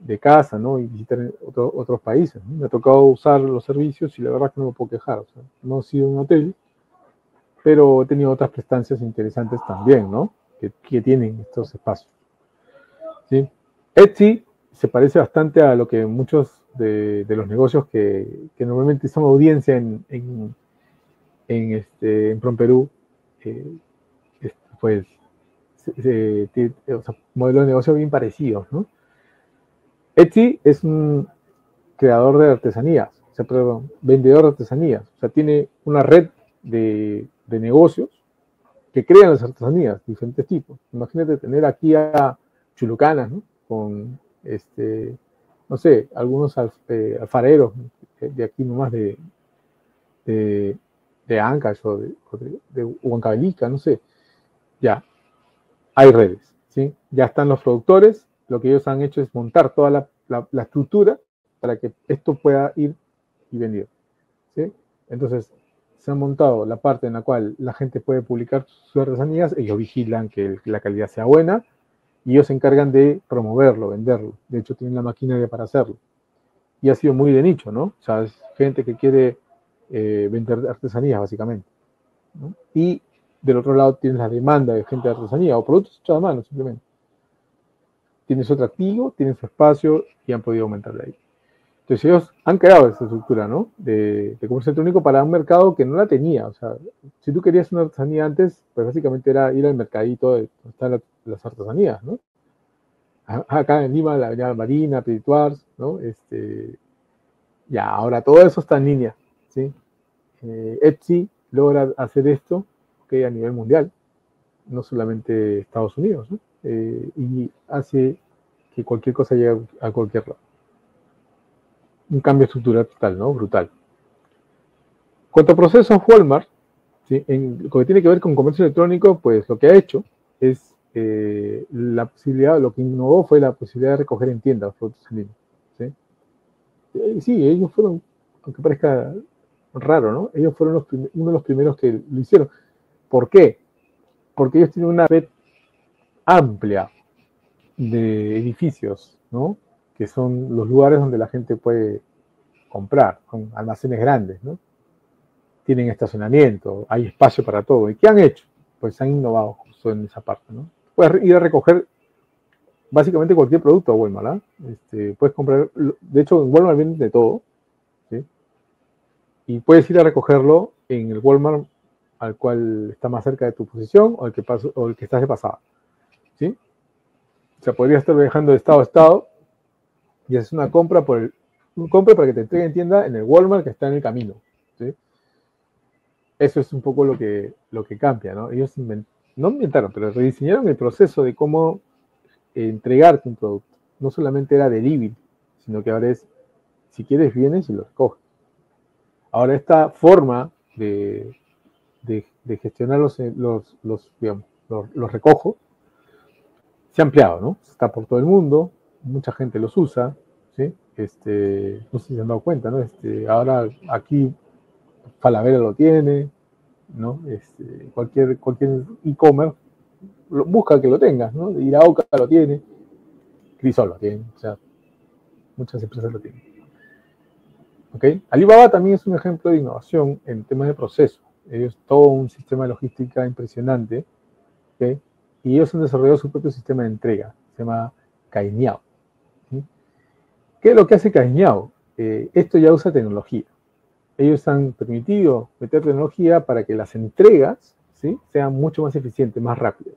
de casa ¿no? y visitar otros países. Me ha tocado usar los servicios y la verdad es que no me puedo quejar. No ha sido un hotel, pero he tenido otras prestancias interesantes también, ¿no? Que, tienen estos espacios. ¿sí? Etsy se parece bastante a lo que muchos de, los negocios que, normalmente son audiencia en, en, en, este, en Perú, eh, pues, modelos de negocio bien parecidos, ¿no? Etsy es un creador de artesanías, o sea, perdón, vendedor de artesanías, o sea, tiene una red de, de negocios que crean las artesanías, diferentes tipos. Imagínate tener aquí a chulucanas. Con, este, no sé, algunos eh, alfareros de aquí nomás de, de, de Ancash o de, Huancavelica, no sé. Ya, hay redes, ¿sí? Ya están los productores, lo que ellos han hecho es montar toda la, la estructura para que esto pueda ir y venir. Entonces, se ha montado la parte en la cual la gente puede publicar sus artesanías, ellos vigilan que la calidad sea buena y ellos se encargan de promoverlo, venderlo. De hecho, tienen la maquinaria para hacerlo. Y ha sido muy de nicho, ¿no? O sea, es gente que quiere eh, vender artesanías, básicamente. Y del otro lado tienes la demanda de gente de artesanía o productos hechos a mano, simplemente. Tienes otro activo, tienes su espacio y han podido aumentar de ahí. Entonces ellos han creado esa estructura, ¿no? De, comercio electrónico para un mercado que no la tenía. O sea, si tú querías una artesanía antes, pues básicamente era ir al mercadito de están las, artesanías, ¿no? Acá en Lima, la Avenida Marina, Pedituars, ¿no? Este, ya, ahora todo eso está en línea, ¿sí? Eh, Etsy logra hacer esto que a nivel mundial, no solamente Estados Unidos, ¿no? Eh, y hace que cualquier cosa llegue a cualquier lado un cambio estructural total, ¿no? Brutal. Procesos, Walmart, en lo que tiene que ver con comercio electrónico, pues lo que ha hecho es eh, la posibilidad, lo que innovó fue la posibilidad de recoger en tiendas productos en. Eh, sí, ellos fueron, aunque parezca raro, ¿no? Ellos fueron uno de los primeros que lo hicieron. ¿Por qué? Porque ellos tienen una red amplia de edificios, ¿no? que son los lugares donde la gente puede comprar, con almacenes grandes, ¿no? Tienen estacionamiento, hay espacio para todo. ¿Y qué han hecho? Pues han innovado justo en esa parte. Puedes ir a recoger básicamente cualquier producto a Walmart, este, puedes comprar, de hecho en Walmart venden de todo. Y puedes ir a recogerlo en el Walmart al cual está más cerca de tu posición o el que, o el que estás de pasada, ¿sí? O sea, podría estar viajando de estado a estado y haces una compra por el, compra para que te entreguen en tienda en el Walmart que está en el camino. Eso es un poco lo que, lo que cambia, ¿no? Ellos no inventaron, pero rediseñaron el proceso de cómo entregarte un producto. No solamente era delivery, sino que ahora es, si quieres, vienes y lo recoges. Ahora esta forma de, de, gestionar los, los, los, digamos, los, los recojos se ha ampliado, ¿no? Está por todo el mundo, mucha gente los usa, ¿sí? Este, no sé si se han dado cuenta, ¿no? Este, ahora aquí Falavera lo tiene, ¿no? Este, cualquier cualquier e-commerce busca que lo tengas, ¿no? Iraoka lo tiene, Crisol lo tiene, muchas empresas lo tienen. ¿Ok? Alibaba también es un ejemplo de innovación en temas de proceso. Ellos todo un sistema de logística impresionante. Y ellos han desarrollado su propio sistema de entrega, se llama Cainiao. ¿Qué es lo que hace Cainiao? Eh, esto ya usa tecnología. Ellos han permitido meter tecnología para que las entregas ¿sí? sean mucho más eficientes, más rápidas.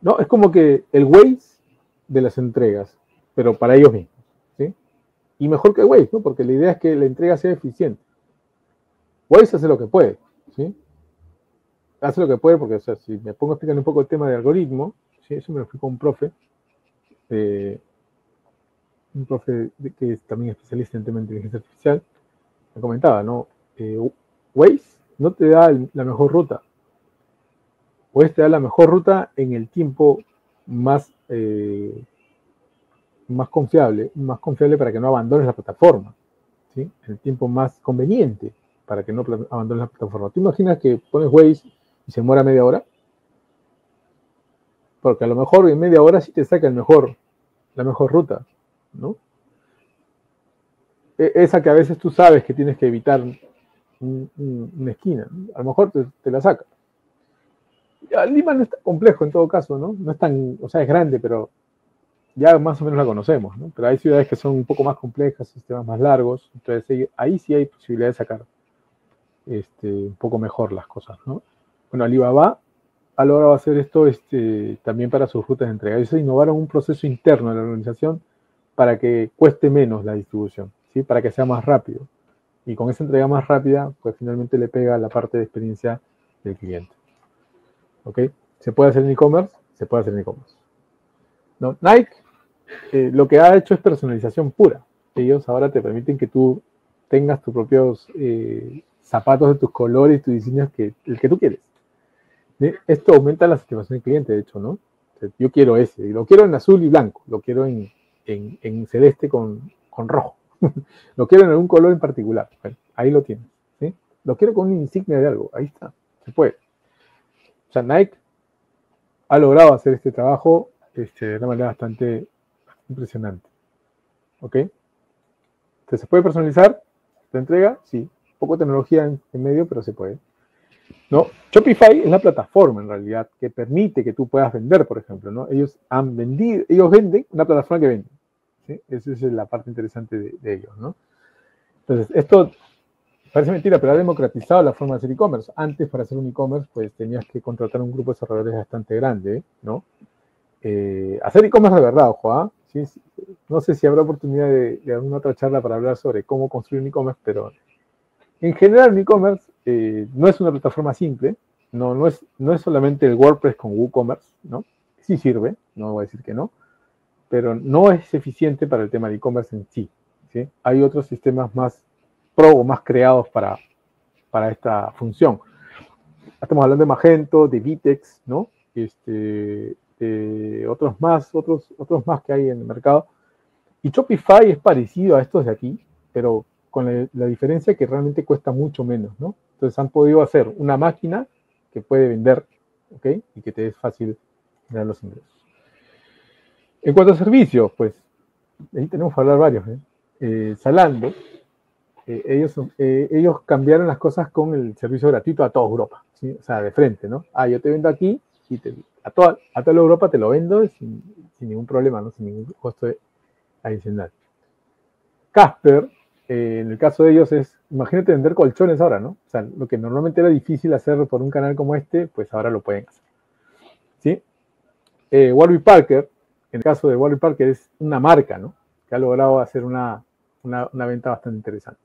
¿No? Es como que el Waze de las entregas, pero para ellos mismos. ¿sí? Y mejor que Waze, ¿no? porque la idea es que la entrega sea eficiente. Waze hace lo que puede. ¿sí? Hace lo que puede porque, o sea, si me pongo a explicar un poco el tema de algoritmo, ¿sí? eso me lo explicó un profe, eh, un profe que es también especialista en temas de inteligencia artificial, me comentaba, ¿no? Eh, Waze no te da la mejor ruta, o este da la mejor ruta en el tiempo más, eh, más confiable, más confiable para que no abandones la plataforma, ¿sí? En el tiempo más conveniente para que no abandones la plataforma. ¿Tú imaginas que pones Waze y se muera media hora? Porque a lo mejor en media hora sí te saca el mejor, la mejor ruta, ¿no? E-, esa que a veces tú sabes que tienes que evitar una esquina, a lo mejor te la saca. Lima no es tan complejo en todo caso, ¿no? No es tan, o sea, es grande, pero ya más o menos la conocemos, ¿no? Pero hay ciudades que son un poco más complejas, sistemas más largos, entonces ahí sí hay posibilidad de sacar este, un poco mejor las cosas, ¿no? Bueno, Alibaba ha logrado hacer esto este, también para sus rutas de entrega. Ellos innovaron un proceso interno de la organización para que cueste menos la distribución, Para que sea más rápido. Y con esa entrega más rápida, pues finalmente le pega la parte de experiencia del cliente. ¿Ok? ¿Se puede hacer en e-commerce? Se puede hacer en e-commerce. ¿No? Nike eh, lo que ha hecho es personalización pura. Ellos ahora te permiten que tú tengas tus propios eh, zapatos de tus colores, tus diseños, que, el que tú quieres. Esto aumenta la satisfacción del cliente, de hecho, ¿no? yo quiero ese, lo quiero en azul y blanco, lo quiero en, celeste con, rojo, lo quiero en algún color en particular. ahí lo tienes. Lo quiero con una insignia de algo, ahí está, se puede sea, Nike ha logrado hacer este trabajo este, de una manera bastante impresionante. ¿Ok? ¿se puede personalizar la entrega? Sí. Poco tecnología en, medio, pero se puede. ¿No? Shopify es la plataforma en realidad que permite que tú puedas vender, por ejemplo. ¿no? Ellos han vendido, ellos venden una plataforma que vende. Esa es la parte interesante de, de ellos. ¿no? Entonces, esto Parece mentira, pero ha democratizado la forma de hacer e-commerce. Antes, para hacer un e-commerce, pues tenías que contratar un grupo de desarrolladores bastante grande, ¿no? Eh, hacer e-commerce de verdad, ojo, ¿ah? no sé si habrá oportunidad de, alguna otra charla para hablar sobre cómo construir un e-commerce, pero en general un e-commerce eh, no es una plataforma simple, no, no, es, no es solamente el WordPress con WooCommerce, ¿no? Sí sirve, no voy a decir que no, pero no es eficiente para el tema de e-commerce en sí, sí. Hay otros sistemas más pro o más creados para, para esta función. Estamos hablando de Magento, de Vitex, ¿no? Este, de otros más, otros, otros más que hay en el mercado. Y Shopify es parecido a estos de aquí, pero con la, diferencia que realmente cuesta mucho menos, ¿no? Entonces han podido hacer una máquina que puede vender, ¿ok? Y que te es fácil generar los ingresos. En cuanto a servicios, pues, ahí tenemos que hablar varios, ¿eh? eh Salando eh, ellos, eh, ellos cambiaron las cosas con el servicio gratuito a toda Europa, o sea, de frente, ¿no? Ah, yo te vendo aquí y a, toda, a toda Europa te lo vendo sin, ningún problema, ¿no? Sin ningún costo adicional. Casper, eh, en el caso de ellos es, imagínate vender colchones ahora, ¿no? O sea, lo que normalmente era difícil hacer por un canal como este, pues ahora lo pueden hacer. ¿Sí? Warby Parker, en el caso de Warby Parker es una marca, ¿no? Que ha logrado hacer una, una venta bastante interesante.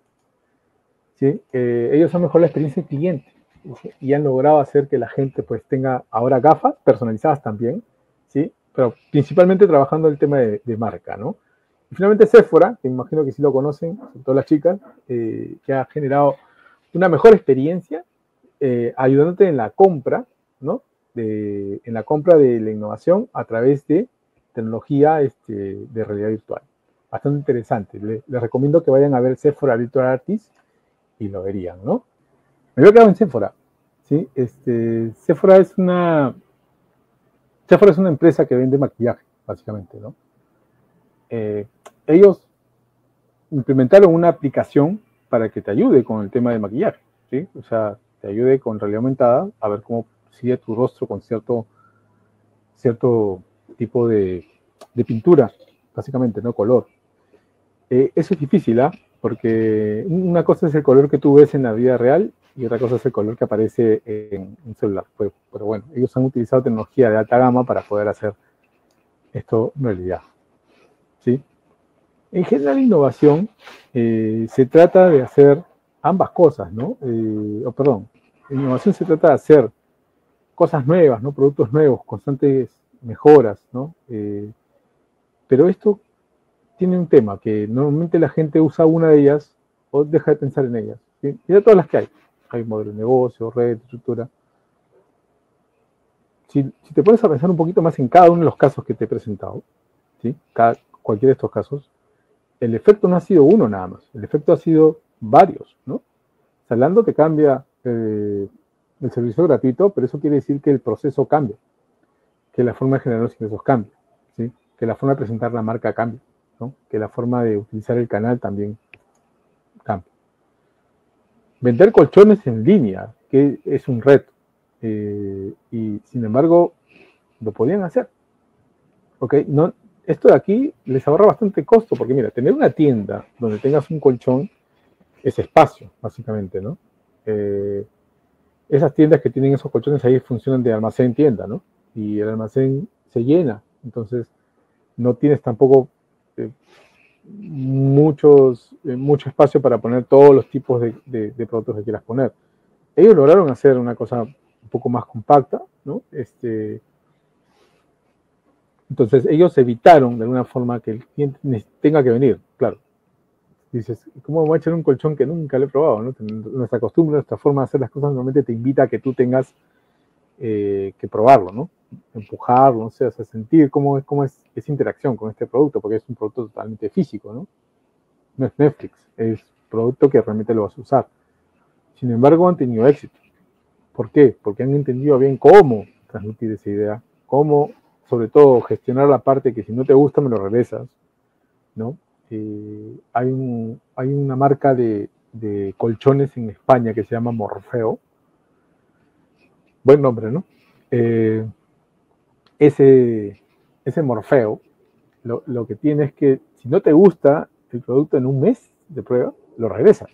¿sí? Eh, ellos han mejorado la experiencia del cliente y han logrado hacer que la gente pues tenga ahora gafas personalizadas también, ¿sí? pero principalmente trabajando el tema de, marca. ¿no? Y finalmente Sephora, que imagino que sí lo conocen, sobre todo las chicas, eh, que ha generado una mejor experiencia eh, ayudándote en la compra, ¿no? De, en la compra de la innovación a través de tecnología este, de realidad virtual. Bastante interesante. Les, recomiendo que vayan a ver Sephora Virtual Artist y lo verían, ¿no? Me había quedado en Sephora. ¿sí? Este, Sephora es una Sephora es una empresa que vende maquillaje, básicamente, ¿no? Eh, ellos implementaron una aplicación para que te ayude con el tema de maquillaje, ¿sí? O sea, te ayude con realidad aumentada a ver cómo sigue tu rostro con cierto, cierto tipo de, pintura, básicamente, ¿no? Color. Eh, eso es difícil, ¿ah? Porque una cosa es el color que tú ves en la vida real y otra cosa es el color que aparece en un celular. Pero, pero bueno, ellos han utilizado tecnología de alta gama para poder hacer esto realidad. ¿Sí? En general, innovación eh, se trata de hacer ambas cosas, ¿no? Eh, oh, perdón, innovación se trata de hacer cosas nuevas, ¿no? Productos nuevos, constantes mejoras, ¿no? Eh, pero esto tiene un tema, que normalmente la gente usa una de ellas o deja de pensar en ellas. Y de todas las que hay. Hay modelo de negocio, red, estructura. Si, te pones a pensar un poquito más en cada uno de los casos que te he presentado, ¿sí? Cada, cualquiera de estos casos, el efecto no ha sido uno nada más, el efecto ha sido varios, ¿no? Salando te cambia eh, el servicio gratuito, pero eso quiere decir que el proceso cambia, que la forma de generar los ingresos cambia, ¿sí? que la forma de presentar la marca cambia que la forma de utilizar el canal también cambia. Vender colchones en línea, que es un reto, eh, y sin embargo lo podían hacer. No, esto de aquí les ahorra bastante costo, porque mira, tener una tienda donde tengas un colchón es espacio, básicamente, ¿no? Eh, esas tiendas que tienen esos colchones ahí funcionan de almacén en tienda, ¿no? Y el almacén se llena, entonces no tienes tampoco este, muchos, eh, mucho espacio para poner todos los tipos de, productos que quieras poner. Ellos lograron hacer una cosa un poco más compacta, ¿no? Este, entonces ellos evitaron de alguna forma que el cliente tenga que venir, claro. Dices, ¿cómo voy a echar un colchón que nunca le he probado? Nuestra costumbre, nuestra forma de hacer las cosas normalmente te invita a que tú tengas eh, que probarlo, ¿no? Empujarlo, no sé, o sea, sentir cómo, es, cómo es esa interacción con este producto, porque es un producto totalmente físico, ¿no? No es Netflix, es producto que realmente lo vas a usar. Sin embargo, han tenido éxito. ¿Por qué? Porque han entendido bien cómo transmitir esa idea, cómo, sobre todo, gestionar la parte que si no te gusta me lo regresas, ¿no? Eh, hay, un, hay una marca de, de colchones en España que se llama Morfeo. Buen nombre, ¿no? Eh, ese, ese Morfeo, lo, que tiene es que si no te gusta el producto en un mes de prueba, lo regresas.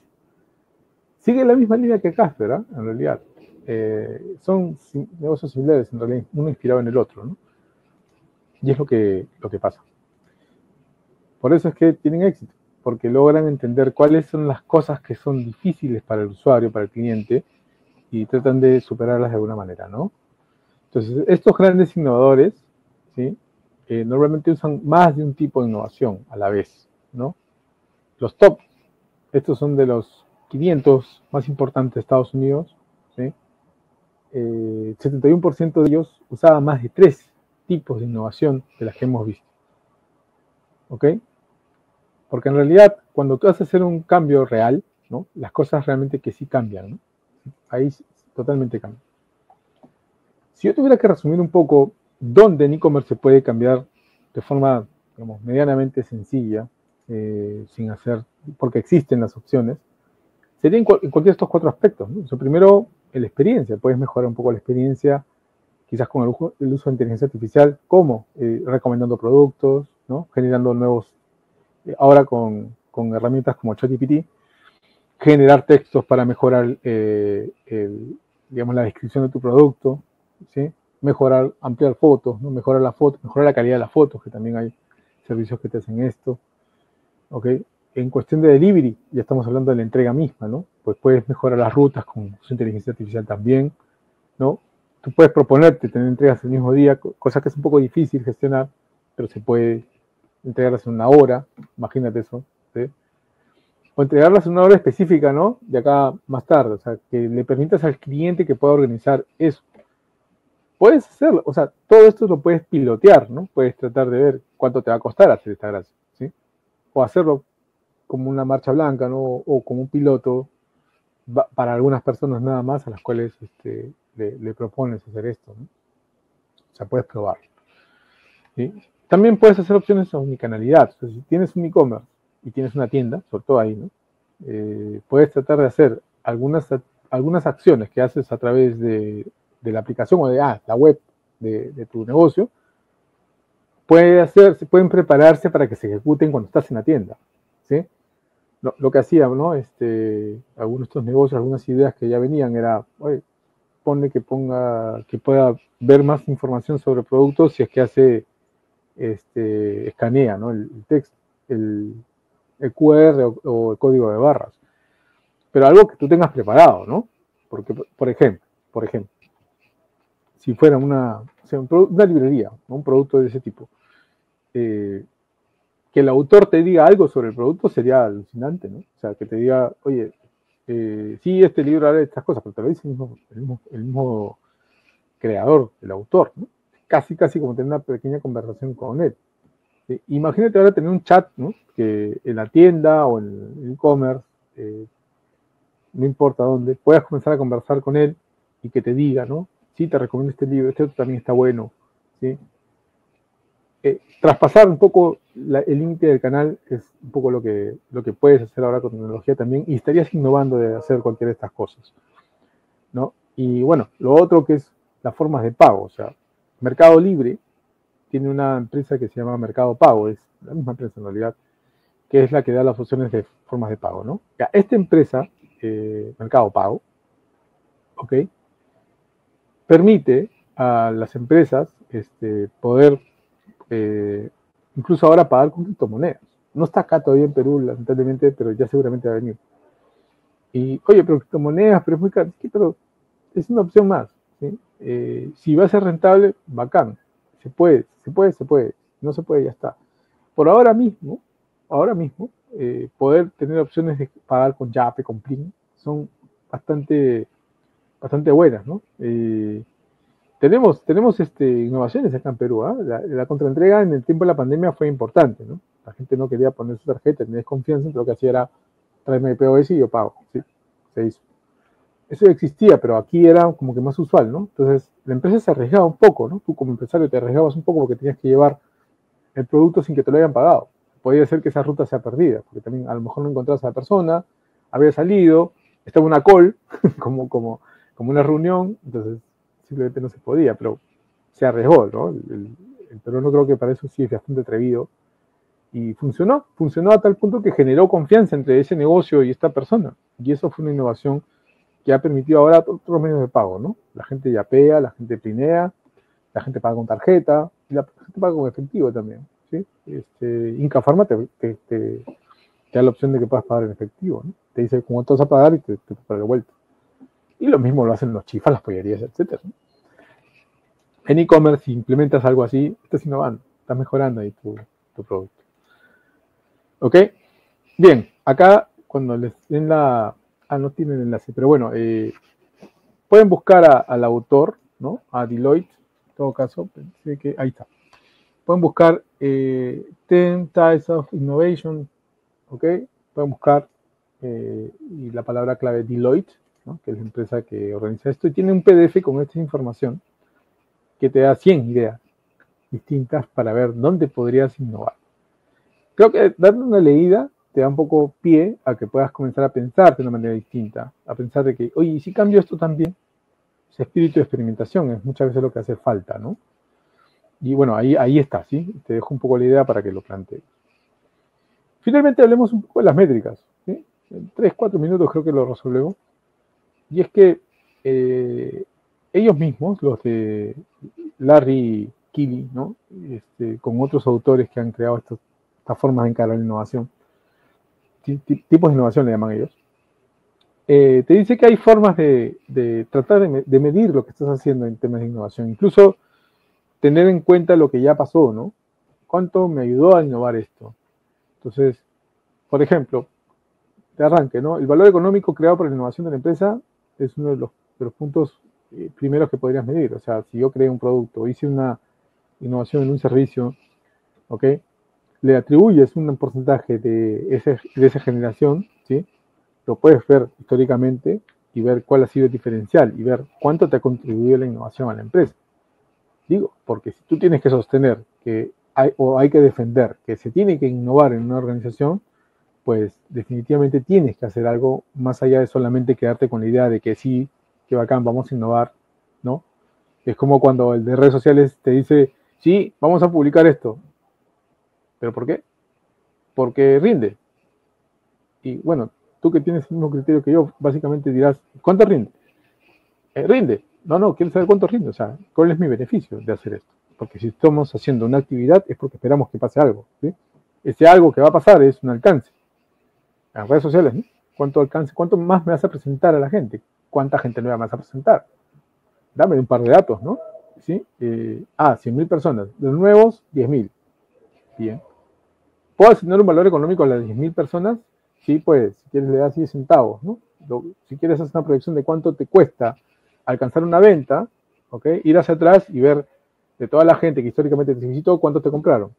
Sigue la misma línea que Casper, ¿ah? en realidad. Eh, son negocios similares, en realidad, uno inspirado en el otro, ¿no? Y es lo que, lo que pasa. Por eso es que tienen éxito, porque logran entender cuáles son las cosas que son difíciles para el usuario, para el cliente, y tratan de superarlas de alguna manera, ¿no? Entonces, estos grandes innovadores, ¿sí? Eh, normalmente usan más de un tipo de innovación a la vez, ¿no? Los top, estos son de los 500 más importantes de Estados Unidos, ¿sí? 71% eh, de ellos usaban más de tres tipos de innovación de las que hemos visto. ¿Ok? Porque en realidad, cuando tú vas a hacer un cambio real. Las cosas realmente que sí cambian, ¿no? Ahí totalmente cambian. Si yo tuviera que resumir un poco dónde en e-commerce se puede cambiar de forma, digamos, medianamente sencilla, eh, sin hacer, porque existen las opciones, sería en, cualquiera de estos cuatro aspectos. primero, la experiencia. Puedes mejorar un poco la experiencia, quizás con el, uso, de inteligencia artificial, como eh, recomendando productos, ¿no? generando nuevos, eh, ahora con, herramientas como ChatGPT, generar textos para mejorar digamos, la descripción de tu producto, Mejorar, ampliar fotos, ¿no? Mejorar la foto, mejorar la calidad de las fotos, que también hay servicios que te hacen esto, ¿ok? En cuestión de delivery, ya estamos hablando de la entrega misma, ¿no? Pues puedes mejorar las rutas con su inteligencia artificial también, ¿no? Tú puedes proponerte tener entregas el mismo día, cosa que es un poco difícil gestionar, pero se puede entregarlas en una hora, imagínate eso, O entregarlas en una hora específica, ¿no? De acá más tarde, o sea, que le permitas al cliente que pueda organizar eso puedes hacerlo, o sea, todo esto lo puedes pilotear, ¿no? Puedes tratar de ver cuánto te va a costar hacer esta gracia, ¿sí? O hacerlo como una marcha blanca, ¿no? O como un piloto para algunas personas nada más a las cuales este, le, propones hacer esto. ¿no? O sea, puedes probar. También puedes hacer opciones de unicanalidad. si tienes un e-commerce y tienes una tienda, sobre todo ahí, ¿no? Eh, puedes tratar de hacer algunas, algunas acciones que haces a través de, la aplicación o de ah, la web de, tu negocio, puede hacer, pueden prepararse para que se ejecuten cuando estás en la tienda. ¿sí? Lo, que hacía, ¿no? Este, algunos de estos negocios, algunas ideas que ya venían era, oye, pone que ponga, que pueda ver más información sobre productos si es que hace, este, escanea, ¿no? El, texto, el, QR o, el código de barras. Pero algo que tú tengas preparado, ¿no? Porque, por ejemplo, por ejemplo, si fuera una, una librería, un producto de ese tipo, eh, que el autor te diga algo sobre el producto sería alucinante, ¿no? O sea, que te diga, oye, eh, sí, este libro habla de estas cosas, pero te lo dice el mismo, creador, el autor, ¿no? Casi, casi como tener una pequeña conversación con él. Imagínate ahora tener un chat, ¿no? Que en la tienda o en el e-commerce, eh, no importa dónde, puedas comenzar a conversar con él y que te diga, ¿no? Sí, te recomiendo este libro, este otro también está bueno, ¿sí? Eh, traspasar un poco el límite del canal es un poco lo que, lo que puedes hacer ahora con tecnología también y estarías innovando de hacer cualquiera de estas cosas. ¿no? Y bueno, lo otro que es las formas de pago. O sea, Mercado Libre tiene una empresa que se llama Mercado Pago, es la misma empresa en realidad, que es la que da las opciones de formas de pago. ¿no? Esta empresa, eh, Mercado Pago, ¿ok? Permite a las empresas este, poder eh, incluso ahora pagar con criptomonedas. No está acá todavía en Perú, lamentablemente, pero ya seguramente va a venir. Y, oye, pero criptomonedas, pero es muy caro. pero es una opción más. Eh, si va a ser rentable, bacán. Se puede, se puede, se puede. No se puede, ya está. Por ahora mismo, ahora mismo, eh, poder tener opciones de pagar con Yape, con Plin, son bastante, bastante buenas, ¿no? tenemos, tenemos este, innovaciones acá en Perú. ¿ah? La, contraentrega en el tiempo de la pandemia fue importante. ¿no? La gente no quería poner su tarjeta, tenía desconfianza, lo que hacía era traerme el POS y yo pago. ¿sí? Se hizo. Eso existía, pero aquí era como que más usual, ¿no? Entonces, la empresa se arriesgaba un poco, ¿no? Tú como empresario te arriesgabas un poco porque tenías que llevar el producto sin que te lo hayan pagado. Podría ser que esa ruta sea perdida, porque también a lo mejor no encontrabas a la persona, había salido, estaba una call, como, como, como una reunión, entonces simplemente no se podía, pero se arriesgó, ¿no? El, el, no creo que para eso sí es bastante atrevido. Y funcionó, funcionó a tal punto que generó confianza entre ese negocio y esta persona. Y eso fue una innovación que ha permitido ahora otros medios de pago, ¿no? La gente yapea, la gente plinea, la gente paga con tarjeta, y la gente paga con efectivo también, ¿sí? Este, Inca Pharma te, da la opción de que puedas pagar en efectivo, ¿no? Te dice cómo te vas a pagar y te, te paga de vuelta. Y lo mismo lo hacen los chifas, las pollerías, etc. En e-commerce, si implementas algo así, estás innovando, estás mejorando ahí tu, producto. ¿Ok? Bien, acá cuando les den la... Ah, no tienen enlace, pero bueno, eh, pueden buscar al autor, ¿no? A Deloitte, en todo caso, pensé que ahí está. Pueden buscar eh, 10 Types of Innovation, ¿ok? Pueden buscar eh, y la palabra clave Deloitte, que es la empresa que organiza esto, y tiene un PDF con esta información que te da 100 ideas distintas para ver dónde podrías innovar. Creo que darle una leída te da un poco pie a que puedas comenzar a pensar de una manera distinta, a pensar de que, oye, ¿y si cambio esto también? Ese espíritu de experimentación es muchas veces lo que hace falta, ¿no? Y bueno, ahí, ahí está, ¿sí? Te dejo un poco la idea para que lo plantees. Finalmente hablemos un poco de las métricas. ¿sí? En 3, 4 minutos creo que lo resolvemos. Y es que eh, ellos mismos, los de Larry Keeley, ¿no? Este, con otros autores que han creado estas, formas de encarar la innovación, tipos de innovación le llaman ellos, eh, te dice que hay formas de, tratar de, medir lo que estás haciendo en temas de innovación, incluso tener en cuenta lo que ya pasó, ¿no? ¿Cuánto me ayudó a innovar esto? Entonces, por ejemplo, de arranque, ¿no? El valor económico creado por la innovación de la empresa es uno de los, puntos eh, primeros que podrías medir. O sea, si yo creé un producto, hice una innovación en un servicio, ¿ok? Le atribuyes un porcentaje de, ese, de esa generación, ¿sí? lo puedes ver históricamente y ver cuál ha sido el diferencial y ver cuánto te ha contribuido la innovación a la empresa. Digo, porque si tú tienes que sostener que hay, o hay que defender que se tiene que innovar en una organización, pues definitivamente tienes que hacer algo más allá de solamente quedarte con la idea de que sí, que bacán, vamos a innovar, ¿no? Es como cuando el de redes sociales te dice, sí, vamos a publicar esto. ¿Pero por qué? Porque rinde. Y bueno, tú que tienes el mismo criterio que yo, básicamente dirás, ¿cuánto rinde? Eh, rinde. No, no, quiero saber cuánto rinde. O sea, ¿cuál es mi beneficio de hacer esto? Porque si estamos haciendo una actividad es porque esperamos que pase algo. Ese algo que va a pasar es un alcance. Las redes sociales, ¿no? ¿Cuánto alcance? ¿Cuánto más me vas a presentar a la gente? ¿Cuánta gente me vas a presentar? Dame un par de datos, ¿no? ¿Sí? Eh, ah, 100.000 personas. De los nuevos, 10.000. Bien. ¿Puedo asignar un valor económico a las 10.000 personas? Sí, pues, si quieres le das 10 centavos, ¿no? Si quieres hacer una proyección de cuánto te cuesta alcanzar una venta, ¿ok? Ir hacia atrás y ver de toda la gente que históricamente te visitó, cuántos te compraron.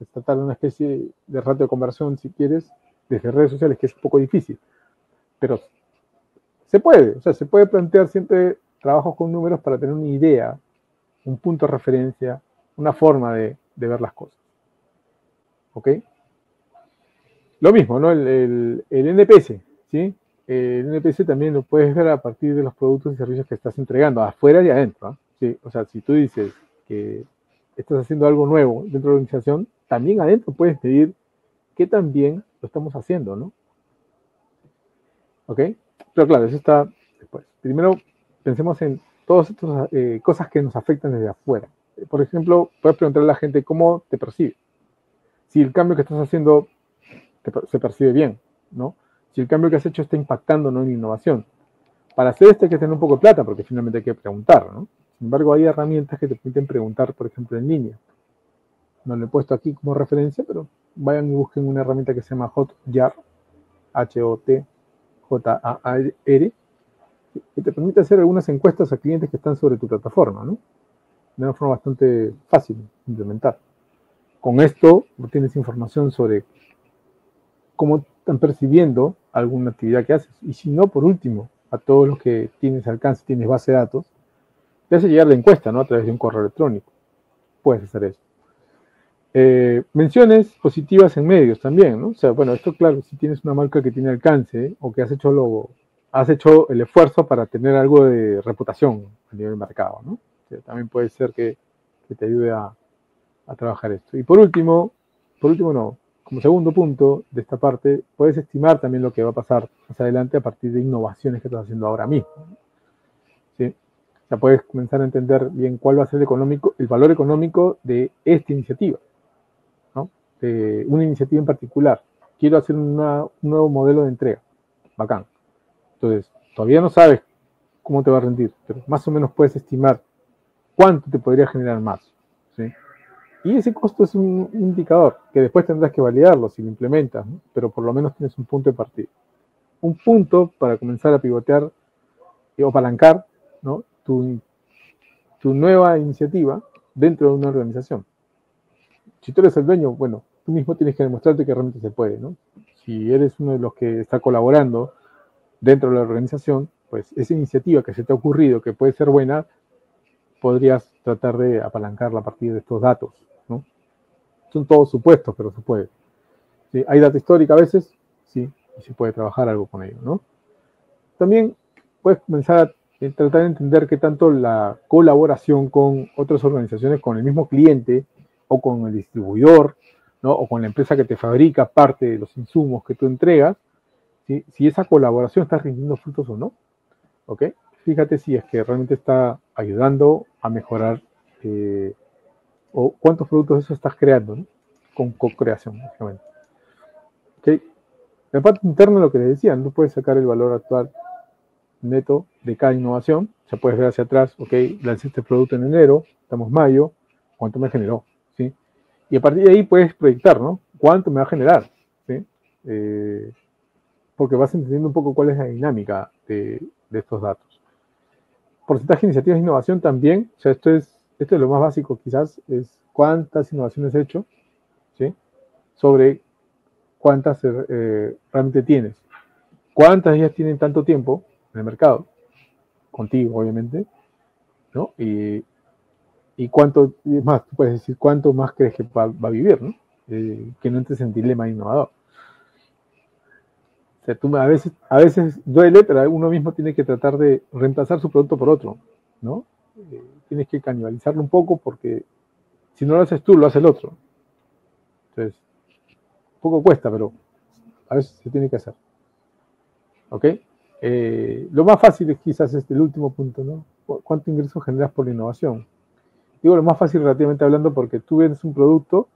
Es tratar de una especie de ratio de conversión, si quieres, desde redes sociales, que es un poco difícil. Pero se puede, o sea, se puede plantear siempre trabajos con números para tener una idea, un punto de referencia, una forma de, ver las cosas. ¿Ok? Lo mismo, ¿no? El, el, NPS, ¿sí? El NPS también lo puedes ver a partir de los productos y servicios que estás entregando, afuera y adentro. ¿ah? ¿sí? O sea, si tú dices que estás haciendo algo nuevo dentro de la organización, también adentro puedes medir qué tan bien lo estamos haciendo, ¿no? ¿Ok? Pero claro, eso está después. Primero, pensemos en todas estas eh, cosas que nos afectan desde afuera. Por ejemplo, puedes preguntarle a la gente cómo te percibe. Si el cambio que estás haciendo se percibe bien, ¿no? Si el cambio que has hecho está impactando ¿no? en innovación. Para hacer esto hay que tener un poco de plata, porque finalmente hay que preguntar, ¿no? Sin embargo, hay herramientas que te permiten preguntar, por ejemplo, en línea. No lo he puesto aquí como referencia, pero vayan y busquen una herramienta que se llama Hotjar, H-O-T-J-A-R, que te permite hacer algunas encuestas a clientes que están sobre tu plataforma, ¿no? De una forma bastante fácil de implementar. Con esto obtienes información sobre cómo están percibiendo alguna actividad que haces. Y si no, por último, a todos los que tienes alcance, tienes base de datos, te hace llegar la encuesta, ¿no? A través de un correo electrónico. Puedes hacer eso. Eh, menciones positivas en medios también, ¿no? O sea, bueno, esto claro, si tienes una marca que tiene alcance o que has hecho lo, has hecho el esfuerzo para tener algo de reputación a nivel mercado, ¿no? también puede ser que, te ayude a, trabajar esto. Y por último, por último no, como segundo punto de esta parte, puedes estimar también lo que va a pasar más adelante a partir de innovaciones que estás haciendo ahora mismo. O sea, puedes comenzar a entender bien cuál va a ser el, económico, el valor económico de esta iniciativa una iniciativa en particular. Quiero hacer un nuevo modelo de entrega. Bacán. Entonces, todavía no sabes cómo te va a rendir, pero más o menos puedes estimar cuánto te podría generar más. Y ese costo es un indicador que después tendrás que validarlo si lo implementas, pero por lo menos tienes un punto de partida. Un punto para comenzar a pivotear o apalancar ¿no? tu, tu nueva iniciativa dentro de una organización. Si tú eres el dueño, bueno, tú mismo tienes que demostrarte que realmente se puede, ¿no? Si eres uno de los que está colaborando dentro de la organización, pues esa iniciativa que se te ha ocurrido, que puede ser buena, podrías tratar de apalancarla a partir de estos datos, ¿no? Son todos supuestos, pero se puede. ¿Hay data histórica a veces? Sí, y se puede trabajar algo con ello, ¿no? También puedes comenzar a tratar de entender qué tanto la colaboración con otras organizaciones, con el mismo cliente o con el distribuidor o con la empresa que te fabrica parte de los insumos que tú entregas, si esa colaboración está rindiendo frutos o no. ¿Ok? Fíjate si es que realmente está ayudando a mejorar eh, o cuántos productos eso estás creando con co-creación, básicamente. ¿Ok? La parte interna, lo que les decía, no puedes sacar el valor actual neto de cada innovación. Sea, puedes ver hacia atrás, ok, lancé este producto en enero, estamos mayo, ¿cuánto me generó? Y a partir de ahí puedes proyectar, ¿no? ¿Cuánto me va a generar? ¿Sí? Eh, porque vas entendiendo un poco cuál es la dinámica de, estos datos. Porcentaje de iniciativas de innovación también, o sea, esto es, esto es lo más básico quizás, es cuántas innovaciones he hecho, ¿sí? Sobre cuántas eh, realmente tienes. ¿Cuántas de ellas tienen tanto tiempo en el mercado? Contigo, obviamente. ¿No? Y, y cuánto, más, tú puedes decir, cuánto más crees que va, a vivir, ¿no? Eh, que no entres en dilema innovador. O sea, tú a veces, a veces duele, pero uno mismo tiene que tratar de reemplazar su producto por otro, ¿no? Eh, tienes que canibalizarlo un poco porque si no lo haces tú, lo hace el otro. Entonces, poco cuesta, pero a veces se tiene que hacer. ¿Ok? Eh, lo más fácil es quizás este, el último punto, ¿no? ¿Cuánto ingreso generas por la innovación? Digo lo más fácil relativamente hablando porque tú vendes un producto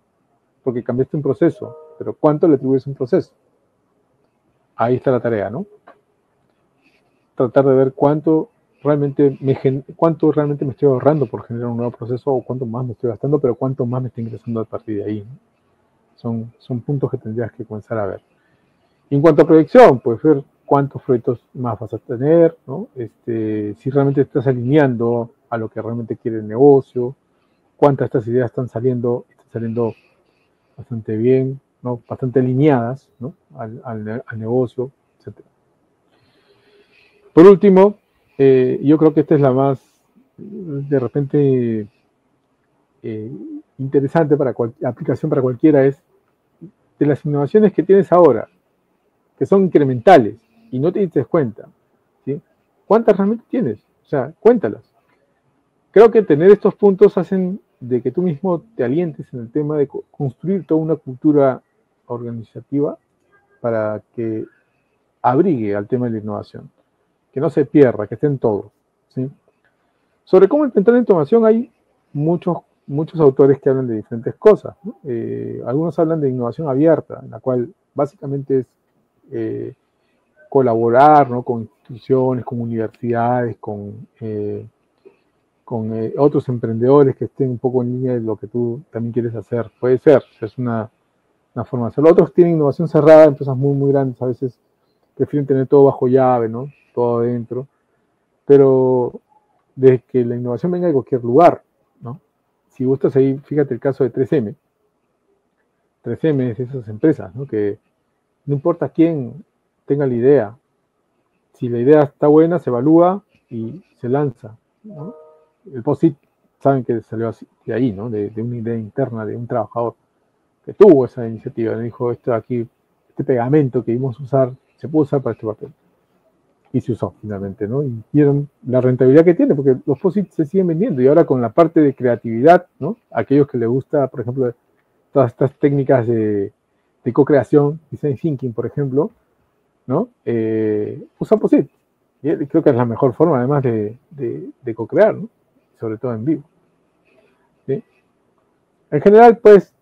porque cambiaste un proceso, pero ¿cuánto le atribuyes un proceso? Ahí está la tarea, ¿no? Tratar de ver cuánto realmente me, cuánto realmente me estoy ahorrando por generar un nuevo proceso o cuánto más me estoy gastando, pero cuánto más me está ingresando a partir de ahí. Son, son puntos que tendrías que comenzar a ver. en cuanto a proyección, pues ver cuántos proyectos más vas a tener, ¿no? este, si realmente estás alineando a lo que realmente quiere el negocio, cuántas de estas ideas están saliendo, están saliendo bastante bien, ¿no? bastante alineadas ¿no? al, al, negocio, etc. Por último, eh, yo creo que esta es la más, de repente, eh, interesante para cualquier aplicación para cualquiera, es de las innovaciones que tienes ahora, que son incrementales y no te dices cuenta. ¿sí? ¿Cuántas realmente tienes? O sea, cuéntalas. Creo que tener estos puntos hacen de que tú mismo te alientes en el tema de construir toda una cultura organizativa para que abrigue al tema de la innovación, que no se pierda, que esté en todo. Sobre cómo intentar la innovación hay muchos, muchos autores que hablan de diferentes cosas. Eh, algunos hablan de innovación abierta, en la cual básicamente es eh, colaborar ¿no? con instituciones, con universidades, con eh, con eh, otros emprendedores que estén un poco en línea de lo que tú también quieres hacer. Puede ser, es una, una forma de hacerlo. Otros tienen innovación cerrada, empresas muy, muy grandes, a veces prefieren tener todo bajo llave, ¿no? Todo adentro. Pero de que la innovación venga de cualquier lugar, ¿no? Si gustas ahí, fíjate el caso de 3M. 3M es esas empresas, ¿no? Que no importa quién tenga la idea, si la idea está buena, se evalúa y se lanza. El POSIT saben que salió así, de ahí, ¿no? De, una idea interna de un trabajador que tuvo esa iniciativa. Le dijo, esto aquí, este pegamento que íbamos a usar, se puede usar para este papel. Y se usó finalmente, ¿no? Y vieron la rentabilidad que tiene, porque los POSIT se siguen vendiendo. Y ahora con la parte de creatividad, ¿no? Aquellos que les gusta, por ejemplo, todas estas técnicas de, co-creación, design thinking, por ejemplo, ¿no? Eh, usan POSIT. Y creo que es la mejor forma, además, de, de, de co-crear, ¿no? Sobre todo en vivo. En general, pues,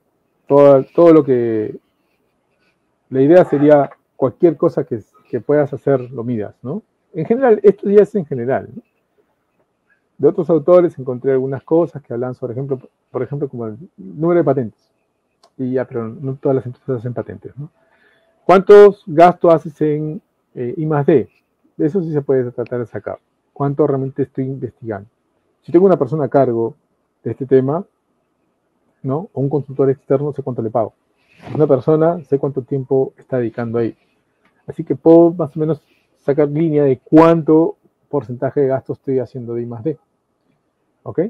todo, todo, lo que... La idea sería cualquier cosa que, puedas hacer, lo midas, ¿no? En general, esto ya es en general. De otros autores encontré algunas cosas que hablan sobre, ejemplo, por ejemplo, como el número de patentes. Y ya, pero no todas las empresas hacen patentes, ¿no? ¿Cuántos gastos haces en eh, I más D? Eso sí se puede tratar de sacar. ¿Cuánto realmente estoy investigando? Si tengo una persona a cargo de este tema, ¿no? O un consultor externo, sé cuánto le pago. Una persona, sé cuánto tiempo está dedicando ahí. Así que puedo más o menos sacar línea de cuánto porcentaje de gastos estoy haciendo de I más D. ¿Ok?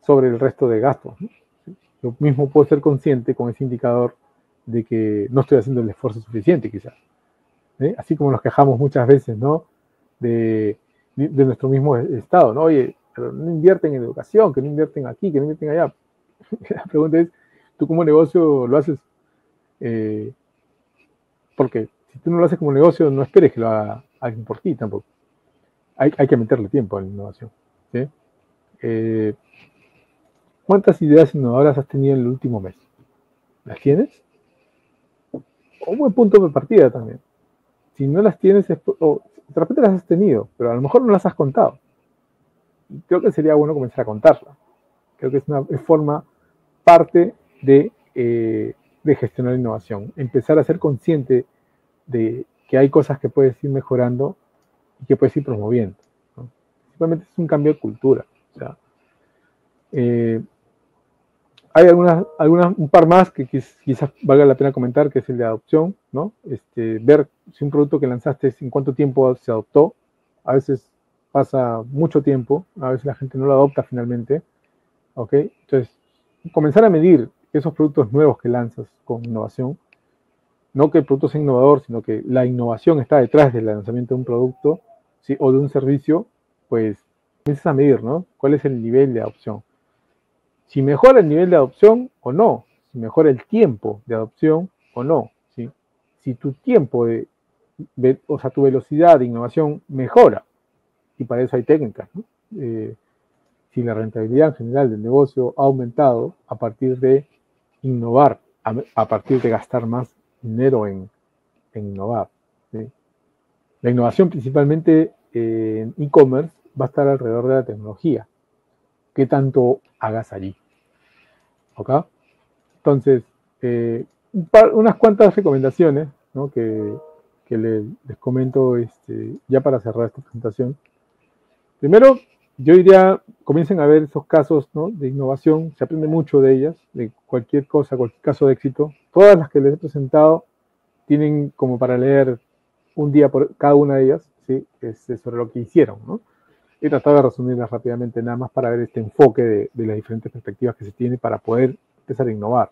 Sobre el resto de gastos. Yo mismo puedo ser consciente con ese indicador de que no estoy haciendo el esfuerzo suficiente, quizás. ¿eh? Así como nos quejamos muchas veces, ¿no? De, de nuestro mismo estado, ¿no? Oye, pero no invierten en educación, que no invierten aquí, que no invierten allá. La pregunta es, ¿tú como negocio lo haces? Eh, porque si tú no lo haces como negocio, no esperes que lo haga alguien por ti tampoco. Hay, que meterle tiempo a la innovación. Eh, ¿Cuántas ideas innovadoras has tenido en el último mes? ¿Las tienes? Un buen punto de partida también. Si no las tienes, o de repente las has tenido, pero a lo mejor no las has contado creo que sería bueno comenzar a contarla. Creo que es una forma, parte de, eh, de gestionar innovación. Empezar a ser consciente de que hay cosas que puedes ir mejorando y que puedes ir promoviendo. Simplemente es un cambio de cultura. O eh, hay algunas, algunas, un par más que quizás valga la pena comentar, que es el de adopción, ¿no? Este, ver si un producto que lanzaste, en cuánto tiempo se adoptó. A veces pasa mucho tiempo, a veces la gente no lo adopta finalmente, ¿ok? Entonces, comenzar a medir esos productos nuevos que lanzas con innovación, no que el producto sea innovador, sino que la innovación está detrás del lanzamiento de un producto ¿sí? o de un servicio, pues comienzas a medir, ¿no? ¿Cuál es el nivel de adopción? si mejora el nivel de adopción o no, si mejora el tiempo de adopción o no, ¿sí? si tu tiempo de, o sea, tu velocidad de innovación mejora, y para eso hay técnicas, eh, si la rentabilidad en general del negocio ha aumentado a partir de innovar, a, partir de gastar más dinero en, innovar. La innovación principalmente eh, en e-commerce va a estar alrededor de la tecnología. ¿Qué tanto hagas allí? ¿Ok? Entonces, eh, unas cuantas recomendaciones que, les, comento este, ya para cerrar esta presentación. Primero, yo diría, comiencen a ver esos casos de innovación, se aprende mucho de ellas, de cualquier cosa, cualquier caso de éxito. Todas las que les he presentado tienen como para leer un día por cada una de ellas, ¿sí? Este, sobre lo que hicieron. ¿no? He tratado de resumirlas rápidamente nada más para ver este enfoque de, las diferentes perspectivas que se tiene para poder empezar a innovar.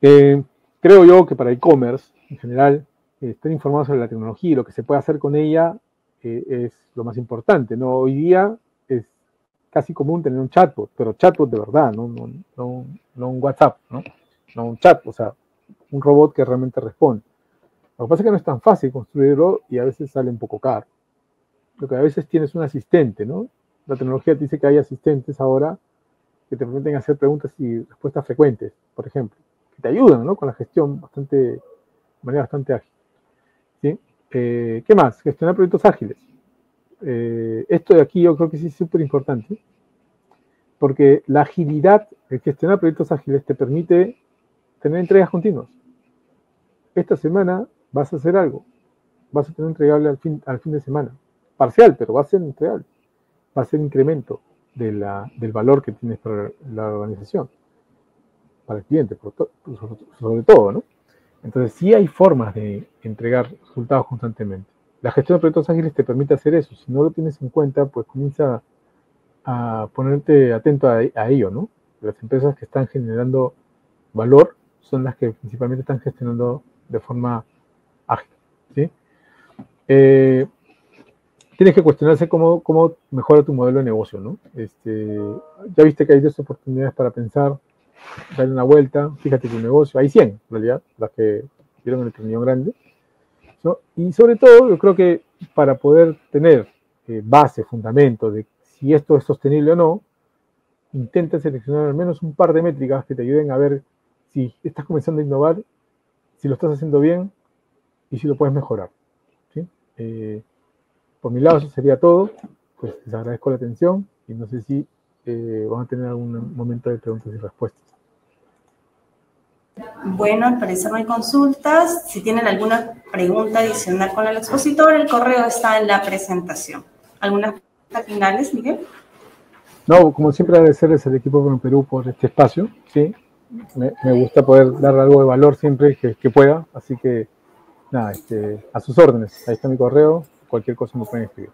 Eh, creo yo que para e-commerce, en general, eh, estar informado sobre la tecnología y lo que se puede hacer con ella eh, es lo más importante. ¿no? Hoy día es casi común tener un chatbot, pero chatbot de verdad, no, no, no, no un WhatsApp, ¿no? no un chat, o sea, un robot que realmente responde. Lo que pasa es que no es tan fácil construirlo y a veces sale un poco caro lo que a veces tienes un asistente, ¿no? La tecnología te dice que hay asistentes ahora que te permiten hacer preguntas y respuestas frecuentes, por ejemplo, que te ayudan, ¿no? Con la gestión bastante, de manera bastante ágil. ¿sí? Eh, ¿Qué más? Gestionar proyectos ágiles. Eh, esto de aquí yo creo que sí es súper importante, porque la agilidad, el gestionar proyectos ágiles te permite tener entregas continuas. Esta semana vas a hacer algo, vas a tener entregable al fin, al fin de semana parcial, pero va a ser real, va a ser incremento del valor que tienes para la organización, para el cliente, sobre todo, ¿no? Entonces, sí hay formas de entregar resultados constantemente. La gestión de proyectos ágiles te permite hacer eso. Si no lo tienes en cuenta, pues comienza a ponerte atento a, ello, ¿no? Las empresas que están generando valor son las que principalmente están gestionando de forma ágil, ¿sí? Eh, tienes que cuestionarse cómo, cómo mejora tu modelo de negocio, ¿no? Este, ya viste que hay dos oportunidades para pensar, darle una vuelta, fíjate tu negocio, hay 100 en realidad, las que vieron en el reunión grande. Y sobre todo, yo creo que para poder tener eh, base, fundamento de si esto es sostenible o no, intenta seleccionar al menos un par de métricas que te ayuden a ver si estás comenzando a innovar, si lo estás haciendo bien y si lo puedes mejorar. ¿sí? Eh, por mi lado, eso sería todo. Pues les agradezco la atención y no sé si eh, van a tener algún momento de preguntas y respuestas. Bueno, al parecer no hay consultas. Si tienen alguna pregunta adicional con el expositor, el correo está en la presentación. ¿Algunas finales, Miguel? No, como siempre agradecerles al equipo con Perú por este espacio. Sí, me, gusta poder dar algo de valor siempre que, que pueda. Así que, nada, este, a sus órdenes. Ahí está mi correo cualquier cosa me pueden escribir.